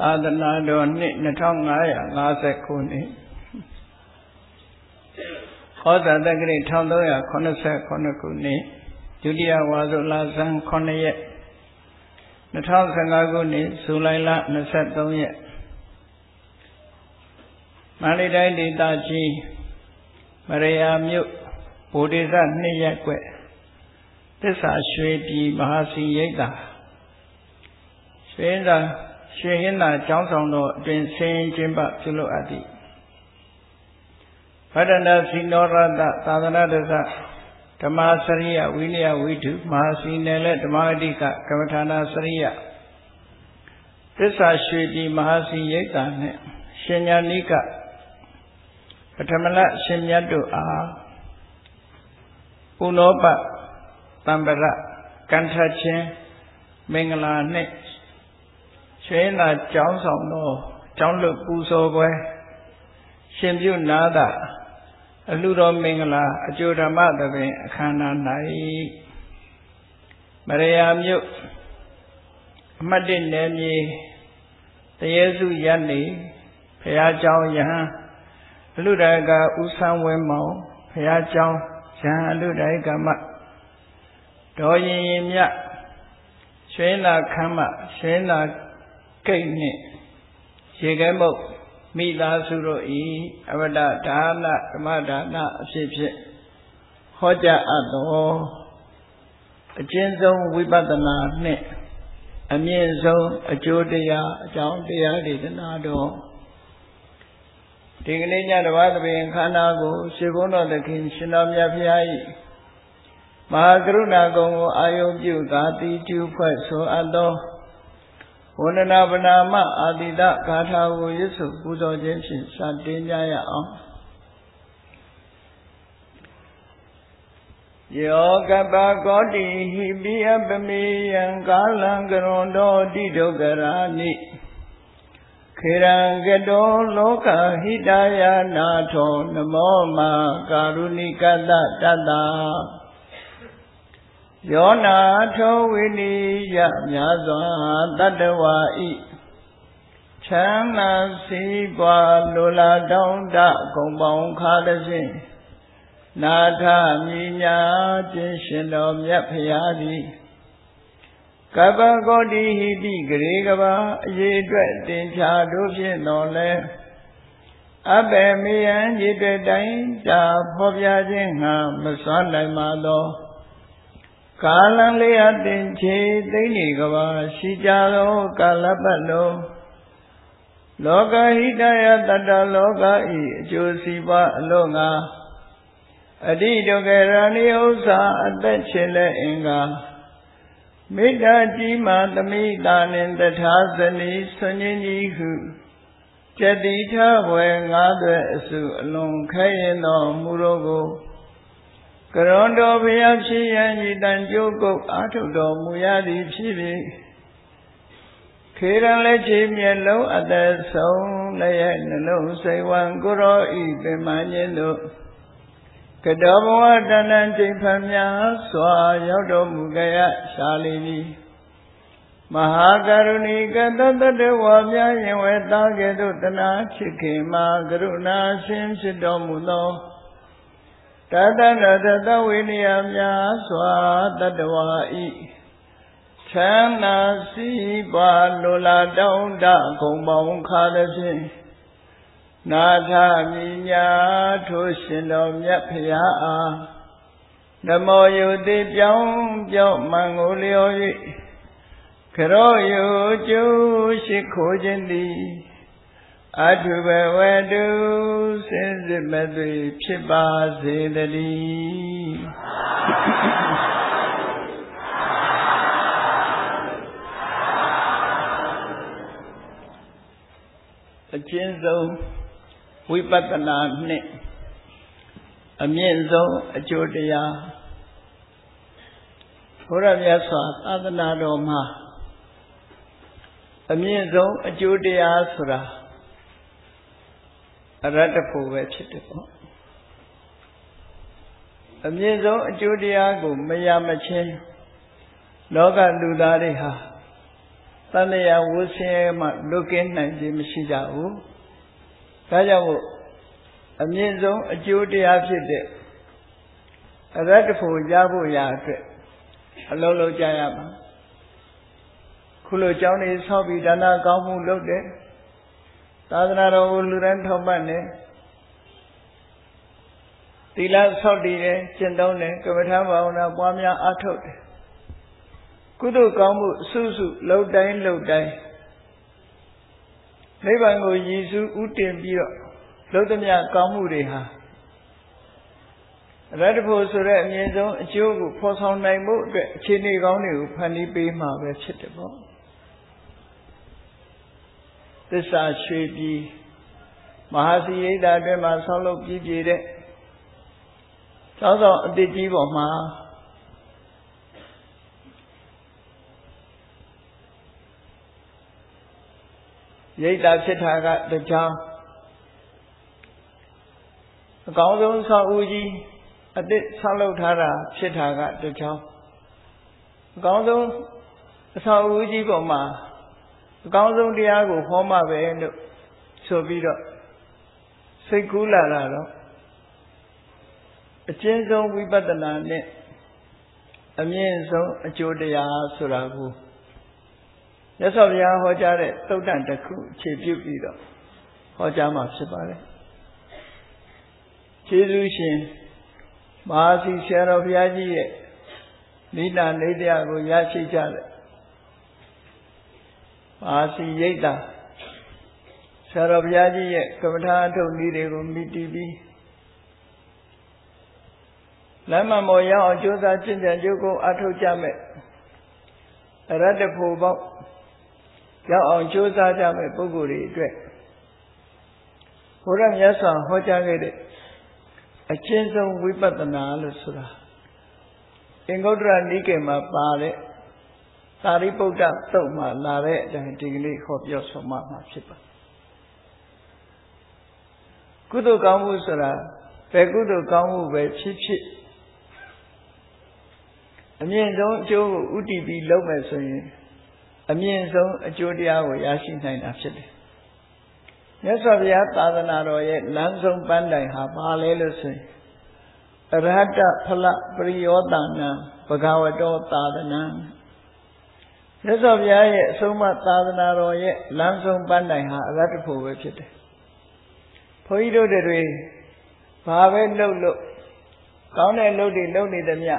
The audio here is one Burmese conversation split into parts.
သာသနာတော်နှစ်2550ခုနှစ်ဟောဇာတက္ကရီ1389ခုနှစ်ဒုတိယဝါဆိုလဆန်း9ရက်2015ခုနှစ်ဇူလိုင်လ23ရက်မန္တလေးတိုင်းဒေသကြီးမရယာမြို့ဗိုလ်ဒေသနှစ်ရက်ွက်သစ္စာရွှေပြည်မဟာစီရိတ်တာရွှေသာ ရှင်ရင်နာကျောင်းဆောင်တော်အတွင်ဆင်းကျင်းပပြုလုပ်အပ်သည်ဗဒနာစီနောရတသာသနာတက္ကဓမ္မစရိယဝိနယဝိဓုမဟာစီနယ်လက်ဓမ္မအဓိကကမ္မဌာနာစရိယသစ္စာရွှေပြည်မဟာစီရိတ်တာနှင့်ရှင်ညာနိကပထမလရှင်မြတ်တို့အားပုနောပတံပရကန္ထချင်းမင်္ဂလာနှင့် ရွှေနာကျောင်းဆောင်တော်ကျောင်းလွတ်ပူဇော်ပွဲရှင်ပြုနာတာအလှတော်မင်္ဂလာအကျိုးဓမ္မသဘင်အခမ်းအနား၌မရယာမြို့အမှတ်၁နယ်မြေတရေစုရနေဘုရားကျောင်းယဟန်အလှဒါကဥဆန်းဝဲမောင်ဘုရားကျောင်းယဟန်အလှဒါကမဒေါ်ရင်ရင်မြရွှေနာခမ်းမရွှေနာ ကိတ်နှင့်ရေခဲမုတ်မိသားစုတို့ဤအဝဒဒါနဓမ္မဒါနအဖြစ်ဖြင့်ဟောကြားအပ်သောအကျဉ်းဆုံးဝိပဿနာနှင့်အမြင့်ဆုံးအကျိုးတရားအကြောင်းတရားဒေသနာတော်ဒီကနေ့ညတပါးသဘင်ခန္ဓာကိုရှင်ဘုန်းတော်သခင်ရှင်တော်မြတ်ဖျား၏မဟာကရုဏာကုံကိုအာယုပြုကာတိကျူဖွဲ့ဆိုအပ်သော ဝန္ဒနာပနာမအာတိတဂါထာကိုရွတ်ဆိုပူဇော်ခြင်းဖြင့်စတင်ကြရအောင်ယောကပကောတိဟိပိယပမေယံကာလံကရွန်တော်တိဒုက္ခရာနိခေရံကတောလောကဟိတယနာထောနမောမာကာရုဏိကတတတ္တာ ယောနာထောဝိနိယမြာစွာတတ္တဝါဤချမ်းသာစီးပွားလိုလားတောင်းတဂုံပေါင်းခါသဖြင့်နာထမြညာခြင်းရှင်တော်မြတ်ဖရာသည်ကပ္ပကောတိဟိတိဂရေကဘာအရေးအတွက်တင်ချာတို့ဖြင့်တော်လဲအဘေမေယံရည်တွေ့တိုင်းတာဖော်ပြခြင်းငါမစွမ်းနိုင်ပါသော ကာလံလေးအတင်ချေသိမ့်နေကဘာရှိကြသောကာလပတ်လုံးလောကဟိတယတတ္တလောကဤအကျိုးစီးပွားအလို့ငါအတိဒုက္ခရဏိဥ္စာအသက်ချင်လက်အင်္ဂါမေတ္တာကြီးမှသမိတာနှင့်တထာဇနီဆွန်ကြီးကြီးဟုကျတိထဘွယ်ငါးသွဲအစုအလွန်ခဲရင်တော်မူတော်ကို ကရွန်တော်ဘုရားဖြစ်ရန်ဤတန်ကြိုးကုတ်အာထုတော်မူရသည်ဖြစ်ပြီးခေရန်လက်ချေမျက်လုံးအသက်ဆုံးလည်းရဲ့နှလုံးစိတ်ဝံကိုရောဤပင်မခြင်းတို့ကတောဘဝတဏ္ဍချိန်ဖန်များစွာရောက်တော်မူကြရရှာလီနီမဟာကရုဏီကတတတဝါများရင်ဝဲသားကဲ့သို့တနာချစ်ခင်မှာကရုဏာရှင်ဖြစ်တော်မူသော တတနတတဝိနည်းများစွာတတဝါဤချမ်းသာစီးပွားလိုလားတောင်းတဂုံပေါင်းခါသည်ဖြင့်နာထမိညာထိုရှင်တော်မြတ်ဖရာအားနမောယုတိပြောင်းပြောင်းမှန်ကိုလျော်၍ခရောယုကျိုးရှိခိုးခြင်းသည် အထုဘဝတုစင်စစ်မသွေဖြစ်ပါစေတည်းအကျဉ်းဆုံးဝိပဿနာနှင့်အမြင့်ဆုံးအကျိုးတရားဘုရားမြတ်စွာသာသနာတော်မှာအမြင့်ဆုံးအကျိုးတရားဆိုတာ အရတ္တဖို့ပဲဖြစ်တယ်ပေါ့အမြင့်ဆုံးအကျိုးတရားကိုမရမချင်းလောကလူသားတွေဟာတန်တရားဝဆင်းမှလွတ်ကင်းနိုင်ခြင်းမရှိကြဘူးဒါကြောင့်မို့အမြင့်ဆုံးအကျိုးတရားဖြစ်တဲ့အရတ္တဖို့ရဖို့ရအတွက်အလုံးလုံးကြရမှာခုလိုကြောင်းနေဆောက်ပြီးဒါနကောင်းမှုလုပ်တယ် သာသနာတော်ကိုလူတိုင်းထောက်ပံ့တယ်သီလဆောက်တည်တယ်ကျင့်သုံးတယ်ကမ္မထာဘာဝနာပွားများအားထုတ်တယ်ကုသိုလ်ကောင်းမှုအစုစုလှုပ်တိုင်းလှုပ်တိုင်းနိဗ္ဗာန်ကိုရည်စူးဥတင်ပြီးတော့လှုပ်သမျှကောင်းမှုတွေဟာရတ္တဖို့ဆိုတဲ့အမြင့်ဆုံးအကျိုးကိုဖော်ဆောင်နိုင်မှုအတွက်အခြေအနေကောင်းတွေကိုဖန်တီးပေးမှာပဲဖြစ်တယ်ပေါ့ သစ္စာရွှေပြည်မဟာစီရိတ်တာအတွင်းမှာဆောက်လုပ်ပြီးပြည့်တဲ့သောသောအတိတ်ကြီးပေါ်မှာရိတ်တာဖြစ်တာကတကြောင်အကောင်းဆုံးဆောက်ဦးကြီးအတိတ်ဆောက်လုပ်ထားတာဖြစ်တာကတကြောင်အကောင်းဆုံးအဆောက်ဦးကြီးပေါ်မှာ အကောင်းဆုံးတရားကိုဟောမှပဲလို့ဆိုပြီးတော့စိတ်ကူးလာတာတော့အကျဉ်းဆုံးဝိပဿနာနဲ့အမြင့်ဆုံးအကျိုးတရားဆိုတာကိုမြတ်စွာဘုရားဟောကြားတဲ့သုတ်တန်တစ်ခုခြေပြုပြီးတော့ဟောကြားမှာဖြစ်ပါတယ်ကျေးဇူးရှင်မဟာစီဆရာတော်ဘုရားကြီးရဲ့နိဒာနေတရားကိုရရှိကြတဲ့ မဟာစီရိတ်တာဆရာတော်ဘုရားကြီးရဲ့ကမ္မထာအထုတ်နည်းတွေကိုမိတီးပြီးလမ်းမမော်ရောက်အောင်ကြိုးစားကျင့်ကြံကြိုးကိုအထုတ်ကြမယ်အရတ္တဖို့ပေါ့ရောက်အောင်ကြိုးစားကြမယ်ပုဂ္ဂိုလ်တွေအတွက်ဘုရားမြတ်စွာဟောကြားခဲ့တဲ့အချင်းဆုံးဝိပဿနာလို့ဆိုတာအင်္ဂုတ္တရနိကေမှာပါတဲ့ သာရိပုတ္တသုတ်မှာလာတဲ့အတိုင်းဒီကနေ့ဟောပြောဆုံးမှာဖြစ်ပါကုသိုလ်ကောင်းမှုဆိုတာဘယ်ကုသိုလ်ကောင်းမှုပဲဖြစ်ဖြစ်အမြင့်ဆုံးအကျိုးကိုဥတည်ပြီးလုပ်မယ်ဆိုရင်အမြင့်ဆုံးအကျိုးတရားကိုရရှိနိုင်တာဖြစ်တယ်မြတ်စွာဘုရားသာသနာတော်ရဲ့လမ်းဆုံးပန်းတိုင်ဟာဘာလဲလို့ဆိုရင်အရဟတဖလပရိယောတနံဘဂဝတောသာသနံ မြတ်စွာဘုရားရဲ့အဆုံးအမသာသနာတော်ရဲ့လမ်းဆုံးပန်းတိုင်ဟာအရဟတဖို့ပဲဖြစ်တယ်ဘုန်းကြီးတို့တွေဘာပဲလှုပ်လို့ကောင်းတဲ့လှုပ်တွေလှုပ်နေသမျှ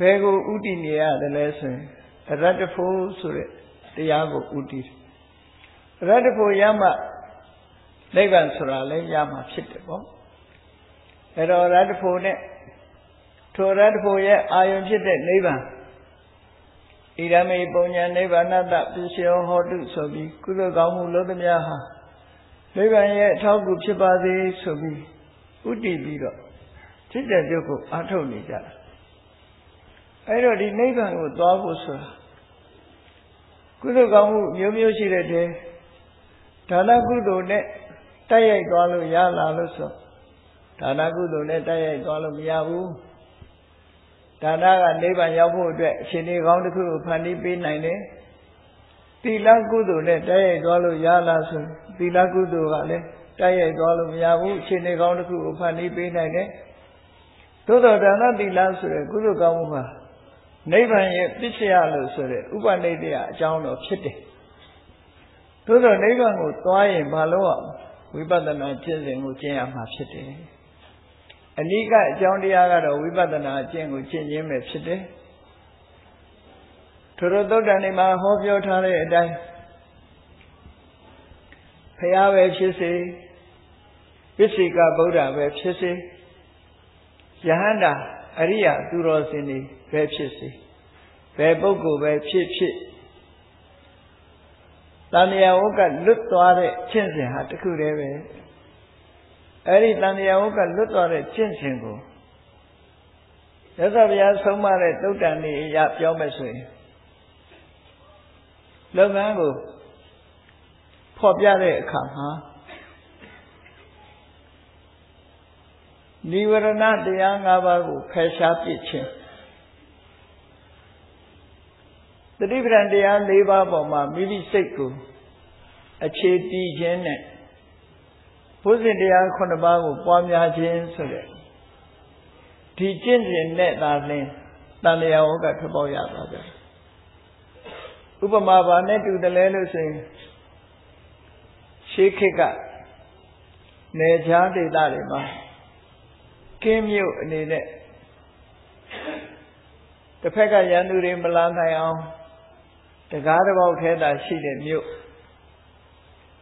ဘယ်ကိုဥတည်နေရတယ်လဲဆိုရင်အရတ္တဖို့ဆိုတဲ့တရားကိုဥတည်တယ်အရတ္တဖို့ရမှနိဗ္ဗာန်ဆိုတာလည်းရမှာဖြစ်တယ်ပေါ့အဲတော့ရတ္တဖို့နဲ့ထိုရတ္တဖို့ရဲ့အာယုံဖြစ်တဲ့နိဗ္ဗာန် ဣရမေပုံညာနိဗ္ဗာနတပစ္စယောဟောတုဆိုပြီးကုသိုလ်ကောင်းမှုလုပ်သမျှဟာနိဗ္ဗာန်ရဲ့အထောက်အကူဖြစ်ပါစေဆိုပြီးဥတည်ပြီးတော့จิตတဲ့ပြုတ်ကိုအားထုတ်နေကြတာအဲ့တော့ဒီနိဗ္ဗာန်ကိုသွားဖို့ဆိုတာကုသိုလ်ကောင်းမှုမျိုးမျိုးရှိတဲ့တည်းဒါနကုသိုလ်နဲ့တိုက်ရိုက်သွားလို့ရလာလို့ဆိုဒါနကုသိုလ်နဲ့တိုက်ရိုက်သွားလို့မရဘူး ဒါနကနိဗ္ဗာန်ရောက်ဖို့အတွက်အချိန်လေးကောင်းတစ်ခုကိုဖန်တီးပေးနိုင်တယ်သီလကုသိုလ်နဲ့တိုက်ရိုက်သွားလို့ရလာဆိုသီလကုသိုလ်ကလည်းတိုက်ရိုက်သွားလို့မရဘူးအချိန်လေးကောင်းတစ်ခုကိုဖန်တီးပေးနိုင်တယ်သို့တော်ဒါနသီလဆိုတဲ့ကုသိုလ်ကောင်းမှုဟာနိဗ္ဗာန်ရဲ့ပစ္စယလို့ဆိုတဲ့ဥပနိဒေယအကြောင်းတော်ဖြစ်တယ်။သို့သောနိဗ္ဗာန်ကိုသွားရင်ဘာလို့ရဝိပဿနာကျင့်စဉ်ကိုကျင့်ရမှာဖြစ်တယ်။ အနိကအကြောင်းတရားကတော့ဝိပဿနာကျင့်ကိုကျင့်ရင်းပဲဖြစ်တယ်။ထို့သောသုတ်တန်တွေမှာဟောပြောထားတဲ့အတိုင်းဖះပဲဖြစ်စေပစ္စေကဗုဒ္ဓပဲဖြစ်စေယဟန္တာအရိယာသူတော်စင်တွေပဲဖြစ်စေဘယ်ပုဂ္ဂိုလ်ပဲဖြစ်ဖြစ်တန်မြာဝကလွတ်သွားတဲ့ကျင့်စဉ်ဟာတခုတည်းပဲ အဲ့ဒီတန်မြာဝကလွတ်သွားတဲ့ကျင့်စဉ်ကိုရသဗျာဆုံးမတဲ့တုတ်တန်နေရပြောမယ်ဆိုရင်လုပ်ငန်းကိုဖော်ပြတဲ့အခါမှာနိဝရဏတရား၅ပါးကိုဖယ်ရှားပြစ်ခြင်းတတိပဒံတရား၄ပါးပေါ်မှာမိမိစိတ်ကိုအခြေတည်ခြင်းနဲ့ ဘုဇင်တရား9ပါးကိုပွားများခြင်းဆိုတဲ့ဒီကျင့်စဉ်နဲ့သာလင်းတန်လျာဝကထွက်ပေါ်ရသွားတယ်ဥပမာပါနဲ့တူတယ်လဲလို့ဆိုရင်ရှေးခေတ်ကနေချားဒေသတွေမှာကင်းမြို့အနေနဲ့တစ်ဖက်ကရန်သူတွေမလာနိုင်အောင်တကားတစ်ပေါက်ထဲသာရှိတဲ့မြို့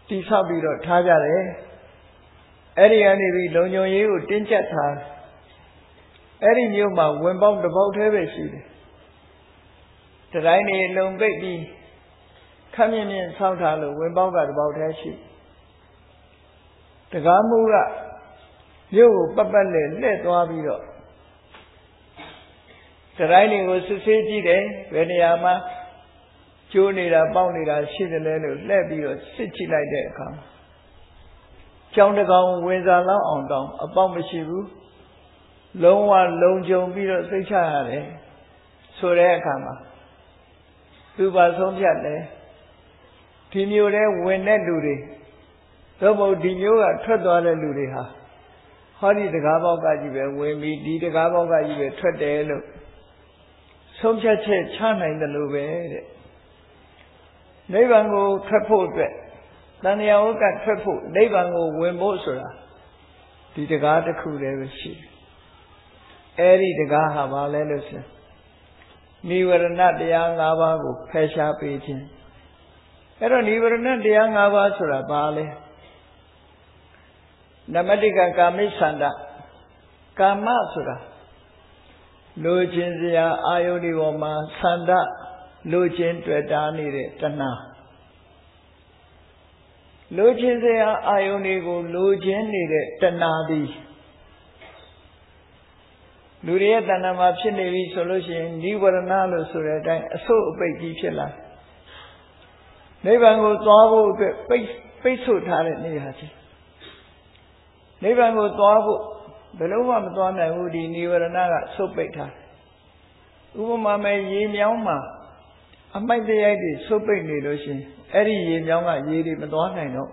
တိဆောက်ပြီးတော့ထားကြတယ် အဲ့ဒီကနေပြီးလုံခြုံရေးကိုတင်းကျပ်ထားအဲ့ဒီမြို့မှာဝင်ပေါက်တစ်ပေါက်ထဲပဲရှိတယ်တတိုင်းနေလုံပိတ်ပြီးခမ်းမြင့်မြင့်ဆောက်ထားလို့ဝင်ပေါက်ကတစ်ပေါက်ထဲရှိတကားမှုကမြို့ကိုပတ်ပတ်လဲလှည့်သွားပြီးတော့တတိုင်းတွေကိုစစ်ဆေးကြည့်တယ်ဘယ်နေရာမှာကျိုးနေတာပေါက်နေတာရှိတယ်လဲလို့လှည့်ပြီးတော့စစ်ကြည့်လိုက်တဲ့အခါ ကြောင်တကောင်ဝင်စားလောက်အောင်တောင်အပေါက်မရှိဘူးလုံးဝလုံခြုံပြီးတော့စိတ်ချရတယ်ဆိုတဲ့အခါမှာသူပါဆုံးဖြတ်တယ်ဒီမျိုးတဲ့ဝင်တဲ့လူတွေသို့မဟုတ်ဒီမျိုးကထွက်သွားတဲ့လူတွေဟာဟောဒီတကားပေါက်ကကြီးပဲဝင်ပြီးဒီတကားပေါက်ကကြီးပဲထွက်တယ်လို့ဆုံးဖြတ်ချက်ချနိုင်တယ်လို့ပဲတဲ့နိဗ္ဗာန်ကိုထွက်ဖို့အတွက် တဏှာဝကထွက်ဖို့နိဗ္ဗာန်ကိုဝင်ဖို့ဆိုတာဒီတကားတစ်ခုတည်းပဲရှိတယ်အဲ့ဒီတကားဟာဘာလဲလို့ဆိုနိဝရဏတရား၅ပါးကိုဖယ်ရှားပေးခြင်းအဲ့တော့နိဝရဏတရား၅ပါးဆိုတာဘာလဲနမတိကကာမိသန္တကာမဆိုတာလိုချင်စရာအာယုန်ဒီပေါ်မှာသန္တလိုချင်တွေ့တာနေတဲ့တဏှာ လိုချင်စရာအာယုန်တွေကိုလိုချင်နေတဲ့တဏှာသည်လူတွေရဲ့တဏ္ဍာမှာဖြစ်နေပြီဆိုလို့ရှိရင်និဝရဏလို့ဆိုတဲ့အတိုင်းအဆုတ်အပိတ်ကြီးဖြစ်လာနိဗ္ဗာန်ကိုသွားဖို့အတွက်ပိတ်ပိတ်ဆို့ထားတဲ့နေရာကြီးနိဗ္ဗာန်ကိုသွားဖို့ဘယ်လို့မှမသွားနိုင်ဘူးဒီនិဝရဏကဆုတ်ပိတ်ထားဥပမာမဲ့ရေမြောင်းမှာ အမိုက်တရိုက်တွေဆုတ်ပိတ်နေလို့ရှိရင်အဲ့ဒီရေမြောင်းကရေတွေမသွားနိုင်တော့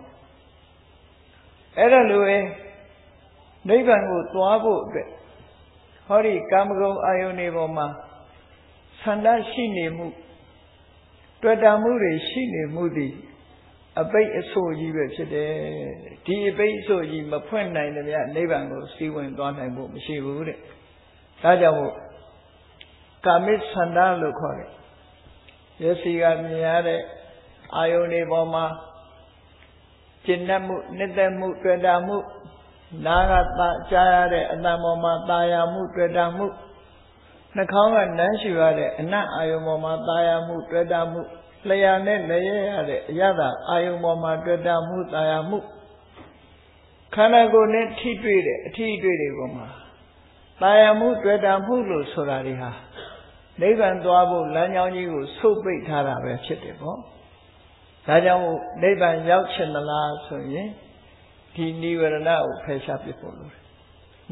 အဲ့ဒါလိုပဲနိဗ္ဗာန်ကိုသွားဖို့အတွက်ဟောဒီကာမဂုဏ်အာယုန်တွေပေါ်မှာဆန္ဒရှိနေမှုတွေ့တာမှုတွေရှိနေမှုသည်အပိတ်အဆိုးကြီးပဲဖြစ်တယ်ဒီအပိတ်အဆိုးကြီးမဖွင့်နိုင်တဲ့မြတ်နိဗ္ဗာန်ကိုစီးဝင်သွားနိုင်ဖို့မရှိဘူးတဲ့ဒါကြောင့်မို့ကာမိဆန္ဒလို့ခေါ်တယ် ရစီကမြင်ရတဲ့အာယုန်တွေပေါ်မှာကျင့်တတ်မှုနှစ်သက်မှုတွေ့တာမှုနားကသာကြားရတဲ့အတန်ပေါ်မှာตาရမှုတွေ့တာမှုနှာခေါင်းကနမ်းရှူရတဲ့အနတ်အာယုံပေါ်မှာตาရမှုတွေ့တာမှုလျာနဲ့လည်းရရတဲ့အရသာအာယုံပေါ်မှာတွေ့တာမှုตาရမှုခန္ဓာကိုယ်နဲ့ထိတွေ့တဲ့အထိတွေ့တွေပေါ်မှာตาရမှုတွေ့တာမှုလို့ဆိုတာတွေဟာ နိဗ္ဗာန်သွားဖို့လမ်းကြောင်းကြီးကိုဆုတ်ပိတ်ထားတာပဲဖြစ်တယ်ပေါ့ဒါကြောင့်နိဗ္ဗာန်ရောက်ချင်သလားဆိုရင်ဒီနိဝရဏကိုဖယ်ရှားပစ်ဖို့လိုတယ်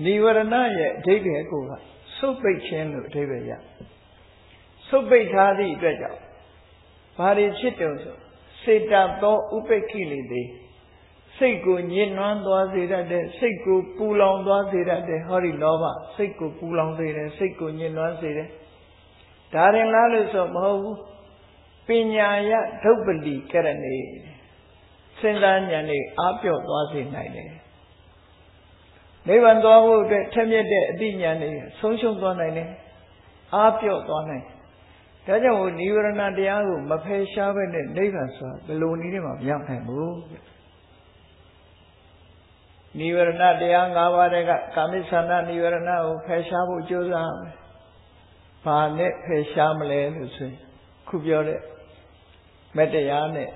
နိဝရဏရဲ့အဓိပ္ပာယ်ကိုကဆုတ်ပိတ်ခြင်းလို့အဓိပ္ပာယ်ရဆုတ်ပိတ်ထားသည့်အတွက်ကြောင့်ဘာတွေဖြစ်တုံဆိုစေတသောဥပိ္ပခိလေတိစိတ်ကိုညှဉ်းနှွမ်းသွားစေတတ်တဲ့စိတ်ကိုပူလောင်သွားစေတတ်တဲ့ဟောဒီလောဘစိတ်ကိုပူလောင်စေတယ်စိတ်ကိုညှဉ်းနှွမ်းစေတယ် ဒါရင်လားလို့ဆိုမဟုတ်ဘူးပညာရဒုပ္ပတိကရဏီစဉ်းစားဉာဏ်လေးအပြော့သွားစေနိုင်တယ်နိဗ္ဗာန်သွားဖို့အတွက်ထက်မြက်တဲ့အတိဉာဏ်လေးဆုံးရှုံးသွားနိုင်တယ်အပြော့သွားနိုင်ဒါကြောင့်ဟိုနိဗ္ဗာန်တရားကိုမဖယ်ရှားဘဲနဲ့နိဗ္ဗာန်ဆိုတာဘယ်လိုနည်းနဲ့မှမရောက်နိုင်ဘူးနိဗ္ဗာန်တရား၅ပါးတည်းကကာမိသန္တာနိဗ္ဗာန်ကိုဖယ်ရှားဖို့ကြိုးစားမယ် ဘာနဲ့ဖယ်ရှားမလဲလို့ဆိုရင်ခုပြောတဲ့မတရားနဲ့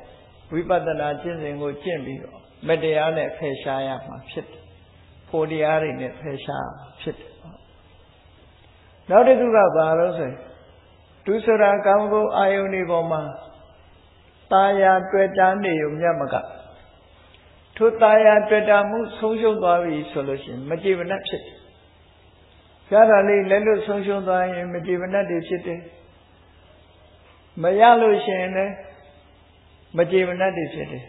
ဝိပဿနာကျင့်စဉ်ကိုကျင့်ပြီးတော့မတရားနဲ့ဖယ်ရှားရမှာဖြစ်တယ်။ဖို့တရားတွေနဲ့ဖယ်ရှားဖြစ်တယ်။နောက်တစ်ခုကဘာလို့ဆိုရင်ဒုစရာကာမဂုဏ်အာယုန်တွေပေါ်မှာตาယာတွေ့တာနေုံမြတ်မကထိုตาယာတွေ့တာမှုဆုံးရှုံးသွားပြီဆိုလို့ရှိရင်မကြည်မနှက်ဖြစ်တယ်။ ရှားတာလေးလက်လွတ်ဆုံးရှုံးသွားရင်မကြည်မနှက်တွေဖြစ်တယ်မရလို့ရှိရင်လည်းမကြေမနတ်တွေဖြစ်တယ်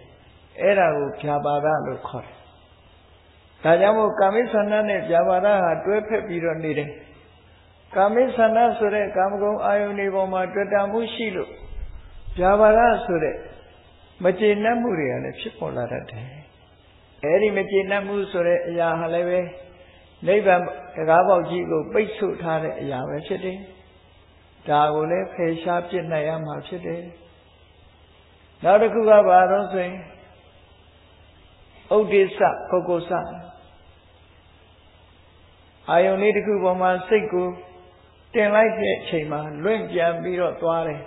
အဲ့ဒါကိုဖြာပါဒလို့ခေါ်တယ်ဒါကြောင့်မို့ကာမိဆန္ဒနဲ့ဖြာပါဒဟာတွဲဖက်ပြီးတော့နေတယ်ကာမိဆန္ဒဆိုတဲ့ကာမဂုဏ်အာယုန်တွေပေါ်မှာတွေ့တာမှုရှိလို့ဖြာပါဒဆိုတဲ့မကျေနပ်မှုတွေကလည်းဖြစ်ပေါ်လာတတ်တယ်အဲ့ဒီမကျေနပ်မှုဆိုတဲ့အရာဟာလည်းပဲ နိဗ္ဗာန်တကားပေါက်ကြီးကိုပိတ်ဆို့ထားတဲ့အရာပဲဖြစ်တယ်ဒါကိုလည်းဖယ်ရှားပြစ်နိုင်ရမှာဖြစ်တယ်နောက်တစ်ခုကဘာလို့ဆိုရင်ဥဒိစ္စပုဂ္ဂိုလ်စအာယုန်လေးတစ်ခုပေါ်မှာစိတ်ကိုတင်လိုက်တဲ့အချိန်မှာလွင့်ပြန်ပြီးတော့သွားတယ်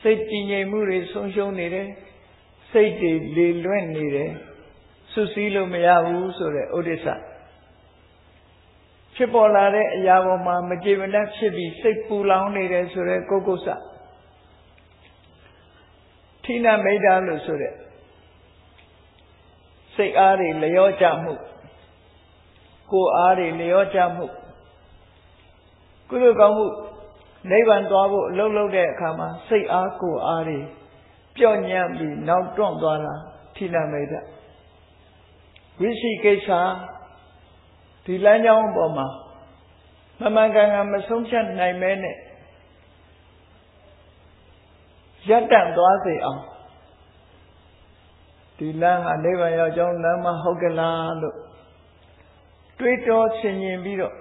စိတ်တည်ငြိမ်မှုတွေဆုံးရှုံးနေတယ်စိတ်တွေလေလွင့်နေတယ်စွစည်းလို့မရဘူးဆိုတဲ့ဥဒိစ္စ ဖြစ်ပေါ်လာတဲ့အရာပေါ်မှာမကြေမနက်ဖြစ်ပြီးစိတ်ပူလောင်နေတယ်ဆိုတဲ့ကိုကုစ္စထိနာမိတ်တာလို့ဆိုတဲ့စိတ်အားတွေလျော့ကျမှုကိုယ်အားတွေလျော့ကျမှုကုသိုလ်ကောင်းမှုနိဗ္ဗာန်သွားဖို့အလုပ်လုပ်တဲ့အခါမှာစိတ်အားကိုယ်အားတွေပျော့ညံ့ပြီးနောက်တွန့်သွားတာထိနာမိတ်တာဝိရှိကိစ္စ ဒီလမ်းကြောင်းပေါ်မှာမမှန်ကန်ကန်မဆုံးဖြတ်နိုင်မဲနဲ့ရပ်တန့်သွားစေအောင်ဒီလမ်းဟာနိဗ္ဗာန်ရောက်ကြောင်းလမ်းမဟုတ်ကလားလို့တွေးတောဆင်ခြင်ပြီးတော့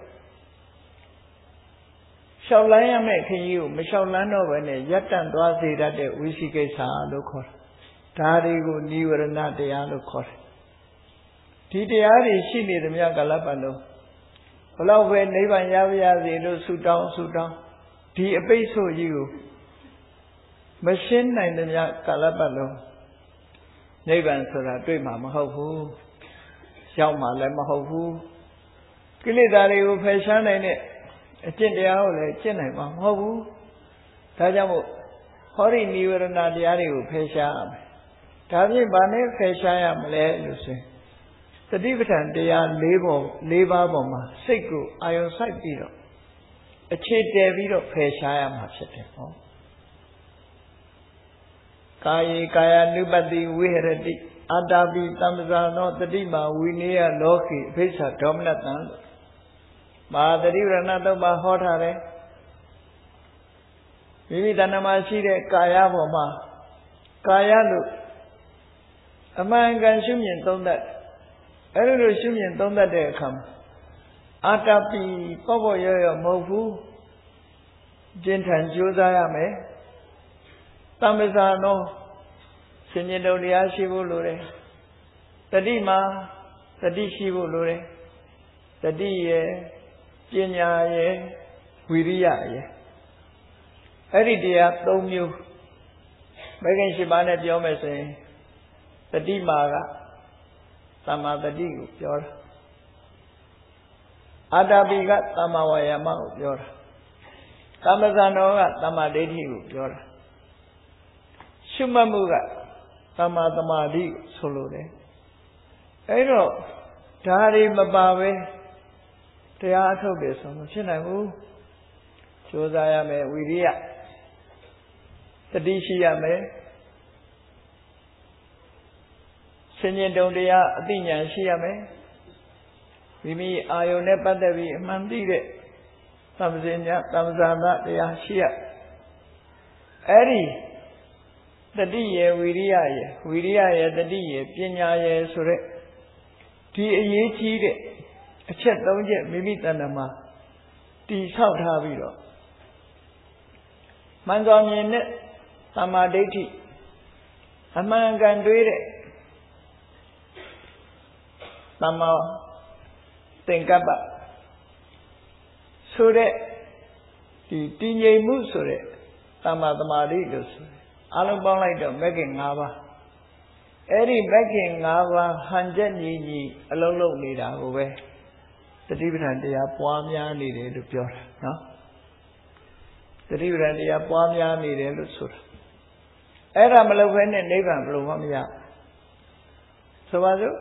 လျှောက်လန်းရမယ့်ခရီးကိုမလျှောက်လန်းတော့ဘဲနဲ့ရပ်တန့်သွားစေတတ်တဲ့ဝိသိကိစ္စလို့ခေါ်တာဒါတွေကိုនិဝရဏတရားလို့ခေါ်တယ် ဒီတရားတွေရှိနေသမျှကာလပတ်လုံးဘလောက်ပဲနိဗ္ဗာန်ရပါရစေလို့ဆုတောင်းဆုတောင်းဒီအပိတ်ဆို့ကြီးကိုမရှင်းနိုင်သမျှကာလပတ်လုံးနိဗ္ဗာန်ဆိုတာတွေ့မှာမဟုတ်ဘူးရောက်မှာလည်းမဟုတ်ဘူးကိလေသာတွေကိုဖယ်ရှားနိုင်တဲ့အကျင့်တရားကိုလည်းကျင့်နိုင်မှာမဟုတ်ဘူးဒါကြောင့်မို့ဟောဒီនិဝရဏတရားတွေကိုဖယ်ရှားရမယ်ဒါဖြင့်ဗာနဲ့ဖယ်ရှားရမလဲလို့ဆိုရင် တတိပဋ္ဌာန်တရား၄ပုံ၄ပါးပေါ်မှာစိတ်ကိုအာယုံစိုက်ပြီးတော့အခြေတည်ပြီးတော့ဖယ်ရှားရမှာဖြစ်တယ်ဟောကာယေကာယ ानु ပတိဝိဟရတိအာတာပိတမ္ပဇာနောတတိမာဝိနည်းလောကိအဖိစ္ဆာဒေါမနတံလို့မာတတိရဏတုတ်မှာဟောထားတယ်မိမိတဏ္ဍမှာရှိတဲ့ကာယပေါ်မှာကာယလို့အမှန်ကန်ရှုမြင်သုံးသပ် အဲ့လိုရှုမြင်သုံးသပ်တဲ့အခါမှာအာတပိပေါ့ပေါ့ရော့ရော့မဟုတ်ဘူးကျင့်ထန်ကြိုးစားရမယ်တမ္ပဇာနောစင်ကြတော်တရားရှိဖို့လိုတယ်တတိမှာတတိရှိဖို့လိုတယ်တတိရဲ့ပညာရဲ့ဝိရိယရဲ့အဲ့ဒီတရား၃မျိုးမဂ္ဂင်၈ပါးနဲ့ပြောမယ်ဆိုရင်တတိမာက သမ္မာတတိကိုပြောတာအာတာပိကသမ္မာဝါယာမကိုပြောတာသမ္မဇန်တော်ကသမ္မာဒိဋ္ဌိကိုပြောတာရှုမှတ်မှုကသမ္မာသမာဓိဆိုလိုတယ်အဲ့တော့ဒါတွေမပါပဲတရားအထုတ်တယ်ဆိုမဖြစ်နိုင်ဘူးကြိုးစားရမယ်ဝိရိယတတိရှိရမယ် ဆင်ញင်တုံတရားအသိဉာဏ်ရှိရမယ်မိမိအာယုန်နဲ့ပတ်သက်ပြီးအမှန်သိတဲ့သမ္ပဇင်ညာသမ္ပဇာနာတရားရှိရအဲ့ဒီတတိယဝိရိယယဝိရိယယတတိယပညာယဆိုတဲ့ဒီအရေးကြီးတဲ့အချက်၃ချက်မိမိတဏ္ဍမှာတည်ဆောက်ထားပြီးတော့မှန်စွာမြင်တဲ့သမာဓိဋ္ဌိအမှန်ကန်တွေးတဲ့ သမ္မာသင်္ကပ္ပဆိုတဲ့ဒီတည်ငြိမ်မှုဆိုတဲ့သမ္မာသမာဓိလို့ဆိုတယ်အလုံးပေါင်းလိုက်တော့မဂ်ကင်၅ပါးအဲ့ဒီမဂ်ကင်၅ပါးဟန်ချက်ညီညီအလုံးလုံးနေတာကိုပဲတတိပဌာန်တရားပွားများနေတယ်လို့ပြောတာနော်တတိပဌာန်တရားပွားများနေတယ်လို့ဆိုတာအဲ့ဒါမလုပ်ဘဲနဲ့နိဗ္ဗာန်ဘယ်လိုမှမရဆိုပါစို့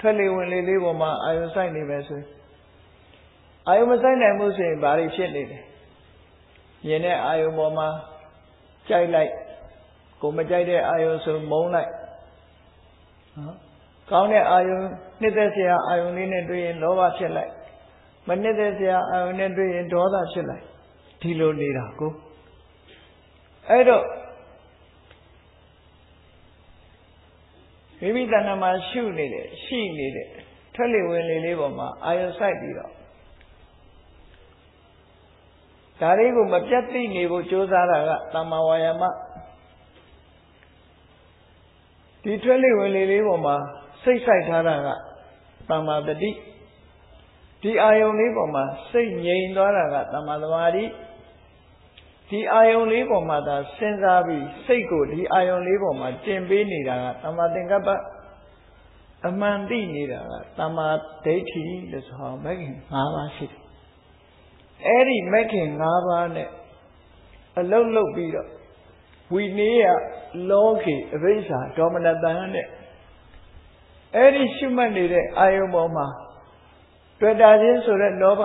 ထွက်လေဝင်လေလေးပေါ်မှာအာယုဆိုင်နေပဲဆိုရင်အာယုမဆိုင်နိုင်မှုဆိုရင်ဘာတွေဖြစ်နေလဲမြင်တဲ့အာယုပေါ်မှာကြိုက်လိုက်ကိုမကြိုက်တဲ့အာယုံဆိုမုန်းလိုက်နော်ကောင်းတဲ့အာယုံနှစ်သက်စရာအာယုံလေးနဲ့တွေ့ရင်လောဘဖြစ်လိုက်မနှစ်သက်စရာအာယုံနဲ့တွေ့ရင်ဒေါသဖြစ်လိုက်ဒီလိုနေတာကိုအဲ့တော့ မိမိတဏ္ဍာမှာရှုနေတယ်ရှိနေတယ်ထွက်လေဝင်လေလေးပေါ်မှာအာယုံစိုက်ပြီးတော့ဒါလေးကိုမပြတ်သိနေဖို့ကြိုးစားတာကတမ္မာဝါယာမဒီထွက်လေဝင်လေလေးပေါ်မှာစိတ်ဆိုင်ထားတာကတမ္မာတတိဒီအာယုံလေးပေါ်မှာစိတ်ငြိမ်သွားတာကတမ္မာသမာဓိ ဒီအာယုံလေးပေါ်မှာသာစဉ်းစားပြီးစိတ်ကိုဒီအာယုံလေးပေါ်မှာတင်ပေးနေတာကတမ္မာသင်္ကပ္ပအမှန်သိနေတာကတမ္မာဒိဋ္ဌိလို့ဆိုအောင်မဂ်ခင်၅ပါးရှိတယ်အဲ့ဒီမဂ်ခင်၅ပါးနဲ့အလုံးလုံးပြီးတော့ဝိနည်းလောကေအဘိဓါဒေါမနတန်တဲ့အဲ့ဒီရှုမှတ်နေတဲ့အာယုံပေါ်မှာတွေ့တာချင်းဆိုတဲ့လောဘ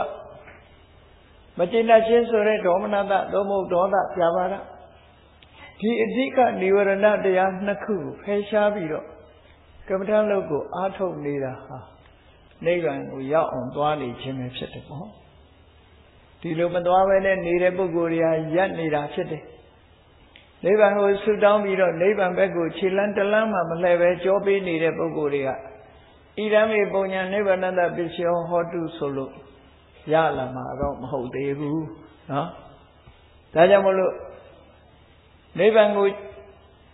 မကျေနပ်ခြင်းဆိုတဲ့ဒေါမနတသို့မဟုတ်ဒေါသပြပါဒဒီအဓိကនិဝရဏတရားနှစ်ခုကိုဖယ်ရှားပြီးတော့ကမ္မထလုပ်ကိုအားထုတ်နေတာဟာနိဗ္ဗာန်ကိုရောက်အောင်သွားနေခြင်းပဲဖြစ်တယ်ပေါ့ဒီလိုမသွားဘဲနဲ့နေတဲ့ပုဂ္ဂိုလ်တွေဟာရပ်နေတာဖြစ်တယ်နိဗ္ဗာန်ကိုဆုတောင်းပြီးတော့နိဗ္ဗာန်ဘက်ကိုခြေလန်းတလန်းမှမလှည့်ပဲကြောပေးနေတဲ့ပုဂ္ဂိုလ်တွေကဣဒံမေပုံညာနိဗ္ဗာန်တပစ္စယောဟောတုဆိုလို့ ရလာမှာတော့မဟုတ်သေးဘူးနော်ဒါကြောင့်မလို့နိဗ္ဗာန်ကို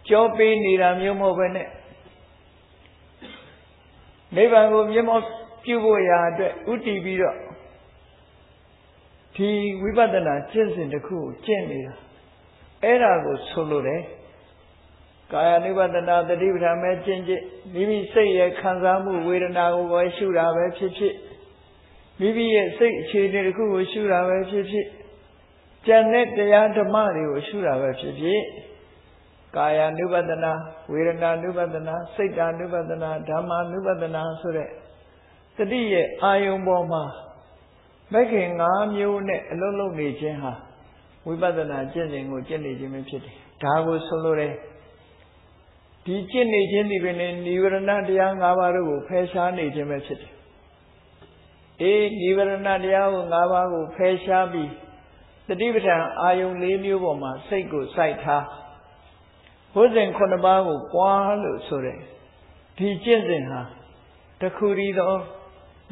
ကြောပေးနေတာမျိုးမဟုတ်ပဲနဲ့နိဗ္ဗာန်ကိုမျက်မှောက်ပြုဖို့ရာအတွက်ဥတည်ပြီးတော့ဒီဝိပဿနာကျင့်စဉ်တစ်ခုကိုကျင့်နေတာအဲ့ဒါကိုဆိုလိုတယ်ကာယ ानु ပဒနာတတိပဋ္ဌာန်ပဲကျင့်ကျင့်မိမိစိတ်ရဲ့ခံစားမှုဝေဒနာကိုပဲရှုတာပဲဖြစ်ဖြစ် မိမိရဲ့စိတ်အခြေအနေတစ်ခုကိုရှုတာပဲဖြစ်ဖြစ်ကြံတဲ့တရားဓမ္မတွေကိုရှုတာပဲဖြစ်ဖြစ်ကာယ ानु ပဒနာဝေဒနာ ानु ပဒနာစိတ် ानु ပဒနာဓမ္မ ानु ပဒနာဆိုတဲ့တတိရဲ့အာယုံပေါ်မှာမဂ်ခင်၅မျိုးနဲ့အလုံးလုံးနေခြင်းဟာဝိပဿနာကျင့်စဉ်ကိုကျင့်နေခြင်းပဲဖြစ်တယ်ဒါကိုဆိုလိုတယ်ဒီကျင့်နေခြင်းဒီပင်နိဝရဏတရား၅ပါးတို့ကိုဖယ်ရှားနေခြင်းပဲဖြစ်တယ် အေးနိဝရဏတရားကို၅ပါးကိုဖယ်ရှားပြီးတတိပဋ္ဌာန်အာယုံ၄မျိုးပေါ်မှာစိတ်ကိုစိုက်ထားဘုဇင်9ပါးကိုပွားလို့ဆိုတဲ့ဒီကျင့်စဉ်ဟာတခုတည်းသော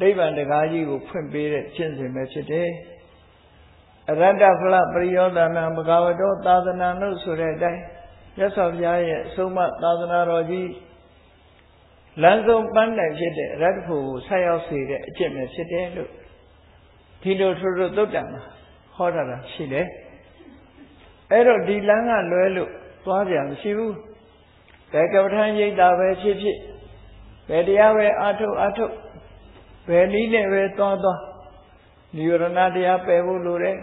နိဗ္ဗာန်တရားကြီးကိုဖွင့်ပေးတဲ့ကျင့်စဉ်ပဲဖြစ်တယ်အရတ္တဖလပရိယောဒနာမဂဝတောသာသနာလို့ဆိုတဲ့အတိုင်းမြတ်စွာဘုရားရဲ့အဆုံးအမသာသနာတော်ကြီး လမ်းဆုံးပန်းတိုင်ဖြစ်တဲ့အရတ္တဖို့ကိုဆက်ရောက်စေတဲ့အကျင့်ပဲဖြစ်တယ်လို့ဒီလိုထို့ထို့သုတ်တံမှာဟောတာတာရှိတယ်အဲ့တော့ဒီလမ်းကလွဲလို့သွားကြမရှိဘူးဘယ်ကပ္ပထံရိတ်တာပဲဖြစ်ဖြစ်ဘယ်တရားပဲအထုတ်အထုတ်ဘယ်နည်းနဲ့ပဲသွားသွားនិဝရဏတရားပယ်ဖို့လိုတယ်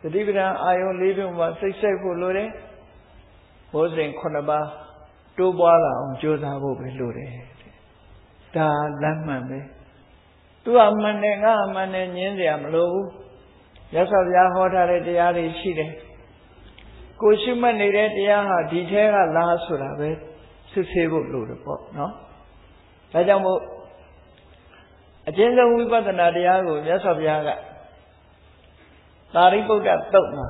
သတိပဋ္ဌာန်အာယုံ၄ခုမှာစိတ်စိတ်ဖို့လိုတယ်ဘုဇင်9ပါးတိုးပွားလာအောင်ကြိုးစားဖို့ပဲလိုတယ် ဒါလမ်းမှန်ပဲသူအမှန်နဲ့ငါအမှန်နဲ့ညင်းစရာမလိုဘူးရသော်ဘုရားဟောထားတဲ့တရားတွေရှိတယ်ကိုရှိမှတ်နေတဲ့တရားဟာဒီထဲကလားဆိုတာပဲစစ်ဆေးဖို့လိုတယ်ပေါ့နော်ဒါကြောင့်မို့အကျဉ်းဆုံးဝိပဿနာတရားကိုမြတ်စွာဘုရားကသာရိပုတ္တတုတ်မှာ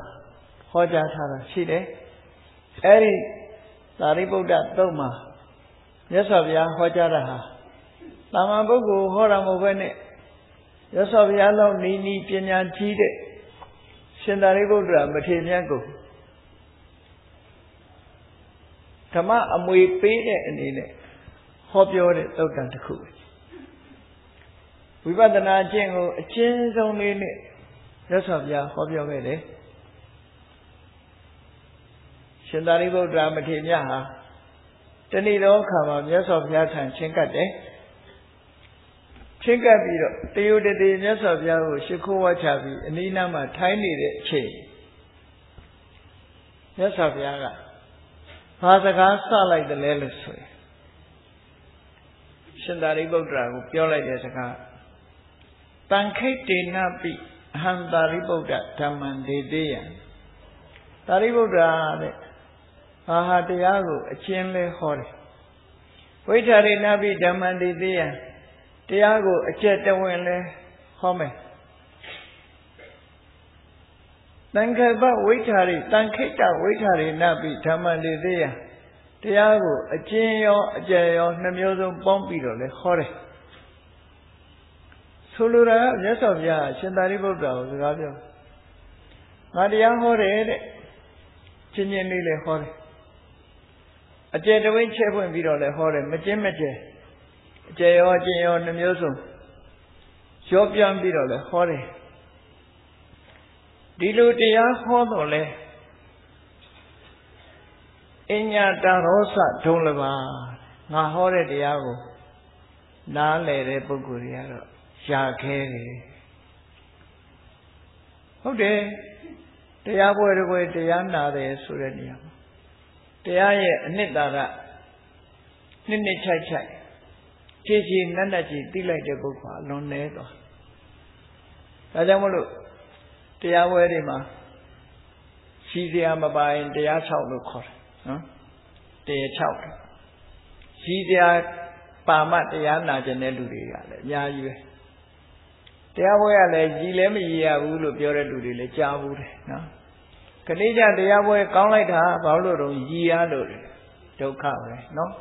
ဟောကြားထားတာရှိတယ်အဲဒီသာရိပုတ္တတုတ်မှာမြတ်စွာဘုရားဟောကြားတာဟာ တာမန်ပုဂ္ဂိုလ်ဟောတာမဟုတ်ဘဲနဲ့မြတ်စွာဘုရားလောက်နီးနီးပညာကြီးတဲ့ရှင်သာရိပုတ္တရာမထေရမြတ်ကိုဓမ္မအမွေပေးတဲ့အနေနဲ့ဟောပြောတဲ့သုတ်တန်တစ်ခုပဲဝိပဿနာကျင့်ကိုအကျဉ်းဆုံးလေးနဲ့ရသော်ပြဟောပြောခဲ့တယ်ရှင်သာရိပုတ္တရာမထေရမြတ်ဟာတဏိတော်ခါမှာမြတ်စွာဘုရားထံချင်းကပ်တယ် ချင်းကပ်ပြီးတော့တယုတတိမြတ်စွာဘုရားကိုရှ िख ိုးဝါချပြီးအနိနာမှာထိုင်းနေတဲ့အချိန်မြတ်စွာဘုရားကဘာစကားစလိုက်တယ်လဲလို့ဆိုရင်ရှင်သာရိပုတ္တရာကိုပြောလိုက်တဲ့စကားတန်ခိတ်တေနပိအဟံသာရိပုတ္တဓမ္မံဒေတေယသာရိပုတ္တရာတဲ့ဟာဟာတရားကိုအချင်းလဲဟောတယ်ဝိထာရိနာပိဓမ္မန္တိသေယ တရားကိုအကျက်တဝင်လဲဟောမယ်တန်ခပဝိထာရိတန်ခိတဝိထာရိနာပိဓမ္မန္တိသေယတရားကိုအကျဉ်းရောအကျယ်ရောနှမျိုးစုံပေါင်းပြီးတော့လဲဟောတယ်ဆိုလိုတာကမြတ်စွာဘုရားရှင်သာရိပုတ္တရာကိုစကားပြောငါတရားဟောတယ်တဲ့ချင်းချင်းလေးလည်းဟောတယ်အကျယ်တဝင်းချဲ့ဖွင့်ပြီးတော့လည်းဟောတယ်မကျင်းမကျဲ အကျယ်ရောအကျဉ်းရောနှမျိုးစုံရောပြန်ပြီးတော့လည်းဟောတယ်ဒီလိုတရားဟောတော့လဲအညာတရောစဒုံလပါငါဟောတဲ့တရားကိုနားလည်တဲ့ပုဂ္ဂိုလ်တွေကတော့ရှားခဲတယ်ဟုတ်တယ်တရားပွဲတစ်ပွဲတရားနာတယ်ဆိုတဲ့နေရာမှာတရားရဲ့အနှစ်သာရနှစ်နှစ်ချိုက်ချိုက် ကြည်ကြည်နတ်နတ်ကြီးသိလိုက်တဲ့ပုဂ္ဂိုလ်အလွန်နေသွားဒါကြောင့်မလို့တရားပွဲတွေမှာရှိစရာမပိုင်တရား၆လို့ခေါ်တယ်နော်တရား၆ရှိစရာပါမတရားနာကျင်တဲ့လူတွေကလည်းအများကြီးပဲတရားပွဲကလည်းကြည်လည်းမရရဘူးလို့ပြောတဲ့လူတွေလည်းကြားဘူးတယ်နော်ခဏကြတရားပွဲကောင်းလိုက်တာဘာလို့တော့ရည်ရလို့ဒုက္ခပဲနော်